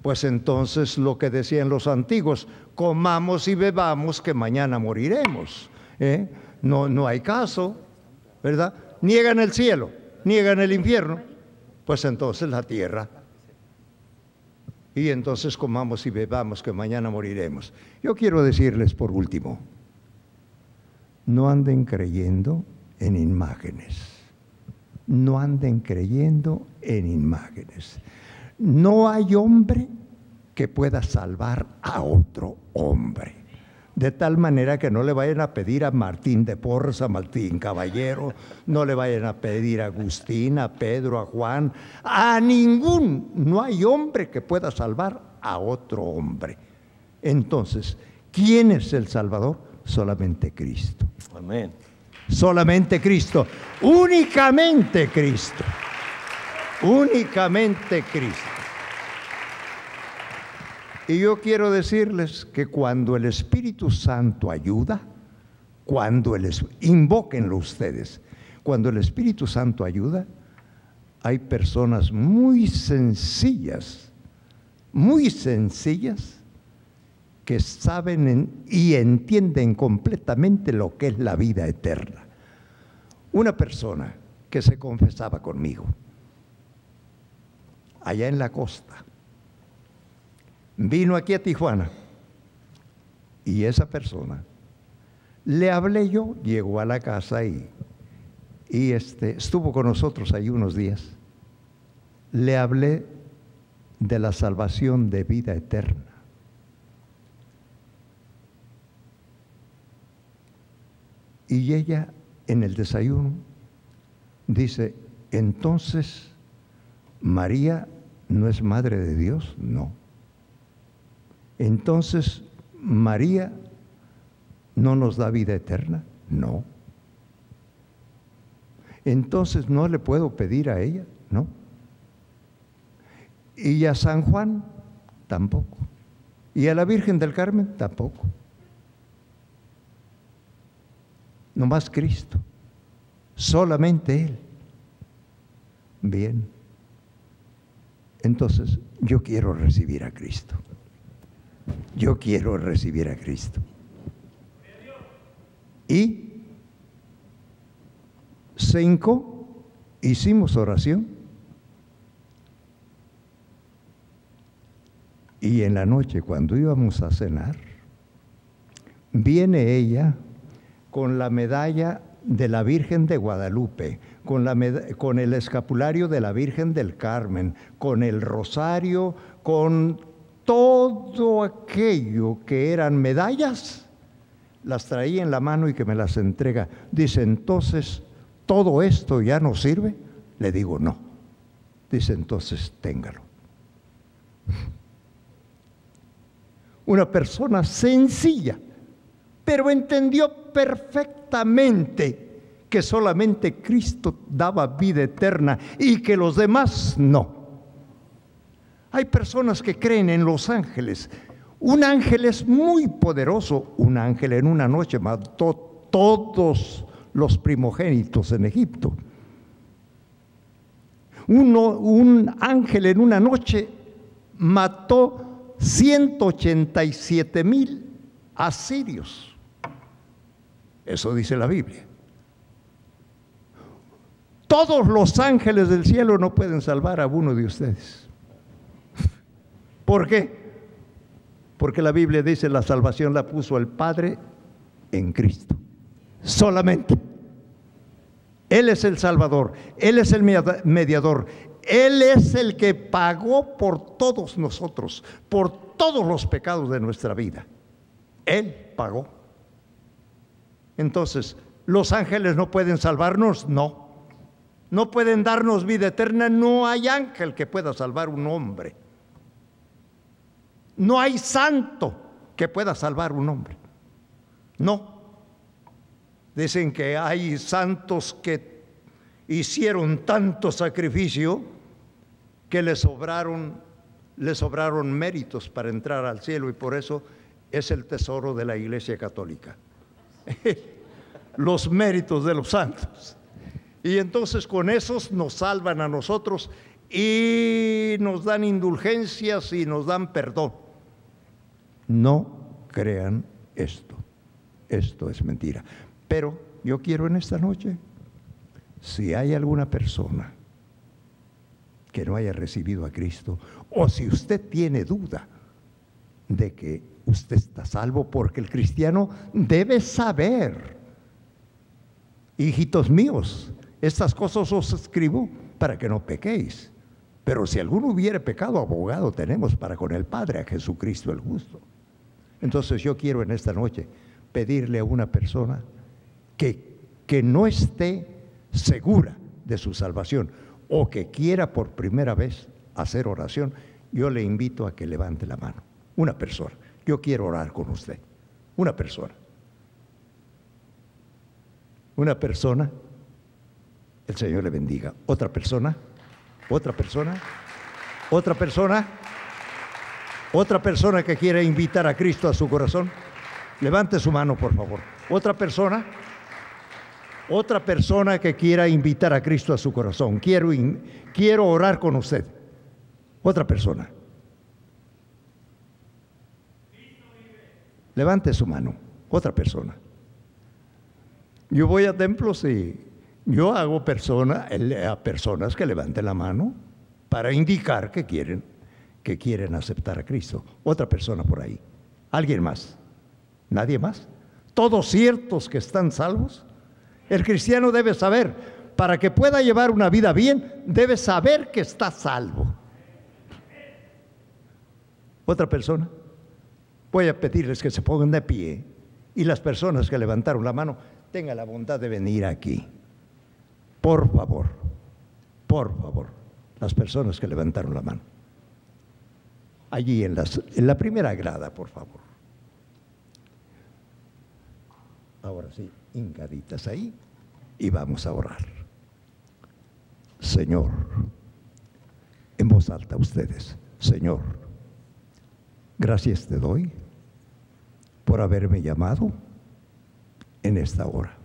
Pues entonces lo que decían los antiguos, comamos y bebamos que mañana moriremos. ¿eh? No, no hay caso, ¿verdad? Niegan el cielo, niegan el infierno, pues entonces la tierra. Y entonces comamos y bebamos que mañana moriremos. Yo quiero decirles por último, no anden creyendo en imágenes. No anden creyendo en imágenes. No hay hombre que pueda salvar a otro hombre. De tal manera que no le vayan a pedir a Martín de Porres, a Martín Caballero, no le vayan a pedir a Agustín, a Pedro, a Juan, a ningún. No hay hombre que pueda salvar a otro hombre. Entonces, ¿quién es el Salvador? Solamente Cristo.
Amén.
Solamente Cristo. Únicamente Cristo. Únicamente Cristo. Y yo quiero decirles que cuando el Espíritu Santo ayuda, cuando el invóquenlo ustedes, cuando el Espíritu Santo ayuda, hay personas muy sencillas, muy sencillas, que saben en- y entienden completamente lo que es la vida eterna. Una persona que se confesaba conmigo, allá en la costa, vino aquí a Tijuana y esa persona, le hablé yo, llegó a la casa y, y este, estuvo con nosotros ahí unos días. Le hablé de la salvación de vida eterna. Y ella en el desayuno dice, entonces, ¿María no es madre de Dios? No. Entonces, ¿María no nos da vida eterna? No. Entonces, ¿no le puedo pedir a ella? No. Y a San Juan tampoco. Y a la Virgen del Carmen tampoco. No más Cristo. Solamente Él. Bien. Entonces, yo quiero recibir a Cristo. Yo quiero recibir a Cristo. Y cinco, hicimos oración. Y en la noche, cuando íbamos a cenar, viene ella con la medalla de la Virgen de Guadalupe, con, la con el escapulario de la Virgen del Carmen, con el rosario, con todo aquello que eran medallas, las traía en la mano y que me las entrega. Dice, entonces, ¿todo esto ya no sirve? Le digo, no. Dice, entonces, téngalo. Una persona sencilla, pero entendió perfectamente que solamente Cristo daba vida eterna y que los demás no. Hay personas que creen en los ángeles. Un ángel es muy poderoso. Un ángel en una noche mató todos los primogénitos en Egipto. Un ángel en una noche mató 187 mil asirios. Eso dice la Biblia. Todos los ángeles del cielo no pueden salvar a uno de ustedes. ¿Por qué? Porque la Biblia dice la salvación la puso el Padre en Cristo. Solamente. Él es el Salvador, Él es el mediador, Él es el que pagó por todos nosotros, por todos los pecados de nuestra vida. Él pagó. Entonces, ¿los ángeles no pueden salvarnos? No no pueden darnos vida eterna, no hay ángel que pueda salvar un hombre. No hay santo que pueda salvar un hombre. No. Dicen que hay santos que hicieron tanto sacrificio que les sobraron, les sobraron méritos para entrar al cielo y por eso es el tesoro de la Iglesia Católica. los méritos de los santos. Y entonces con esos nos salvan a nosotros y nos dan indulgencias y nos dan perdón. No crean esto. Esto es mentira. Pero yo quiero en esta noche, si hay alguna persona que no haya recibido a Cristo, o si usted tiene duda de que usted está salvo, porque el cristiano debe saber, hijitos míos, estas cosas os escribo para que no pequéis. Pero si alguno hubiere pecado, abogado tenemos para con el Padre, a Jesucristo el justo. Entonces yo quiero en esta noche pedirle a una persona que, que no esté segura de su salvación o que quiera por primera vez hacer oración, yo le invito a que levante la mano. Una persona. Yo quiero orar con usted. Una persona. Una persona el Señor le bendiga. Otra persona, otra persona, otra persona, otra persona que quiera invitar a Cristo a su corazón. Levante su mano, por favor. Otra persona, otra persona que quiera invitar a Cristo a su corazón. Quiero, quiero orar con usted. Otra persona. Levante su mano. Otra persona. Yo voy a templos y yo hago persona, a personas que levanten la mano para indicar que quieren, que quieren aceptar a Cristo. Otra persona por ahí. ¿Alguien más? ¿Nadie más? ¿Todos ciertos que están salvos? El cristiano debe saber, para que pueda llevar una vida bien, debe saber que está salvo. ¿Otra persona? Voy a pedirles que se pongan de pie y las personas que levantaron la mano tengan la bondad de venir aquí. Por favor, por favor, las personas que levantaron la mano. Allí en, la primera grada, por favor. Ahora sí, hincaditas ahí y vamos a orar. Señor, en voz alta ustedes, Señor, gracias te doy por haberme llamado en esta hora.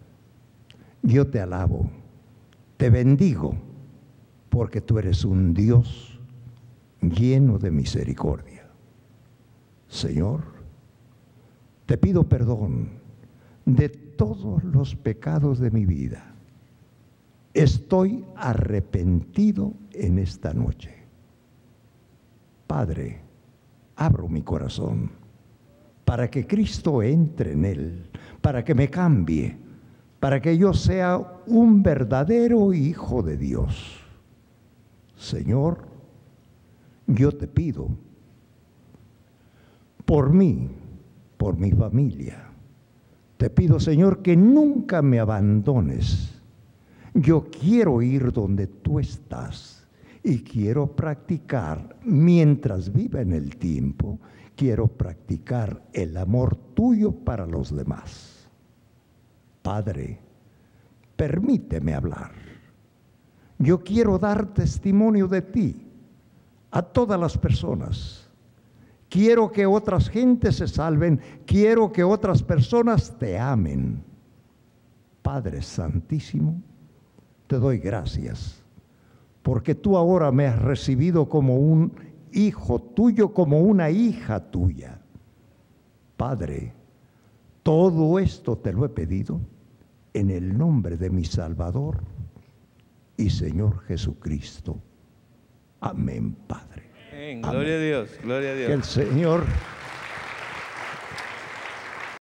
Yo te alabo, te bendigo, porque tú eres un Dios lleno de misericordia. Señor, te pido perdón de todos los pecados de mi vida. Estoy arrepentido en esta noche. Padre, abro mi corazón para que Cristo entre en él, para que me cambie, para que yo sea un verdadero hijo de Dios. Señor, yo te pido por mí, por mi familia, te pido, Señor, que nunca me abandones. Yo quiero ir donde tú estás y quiero practicar, mientras viva en el tiempo, quiero practicar el amor tuyo para los demás. Padre, permíteme hablar. Yo quiero dar testimonio de ti a todas las personas Quiero que otras gentes se salven. Quiero que otras personas te amen. Padre Santísimo, te doy gracias porque tú ahora me has recibido como un hijo tuyo, como una hija tuya. Padre, todo esto te lo he pedido en el nombre de mi Salvador y Señor Jesucristo. Amén, Padre.
Gloria a Dios, gloria a Dios.
Que el Señor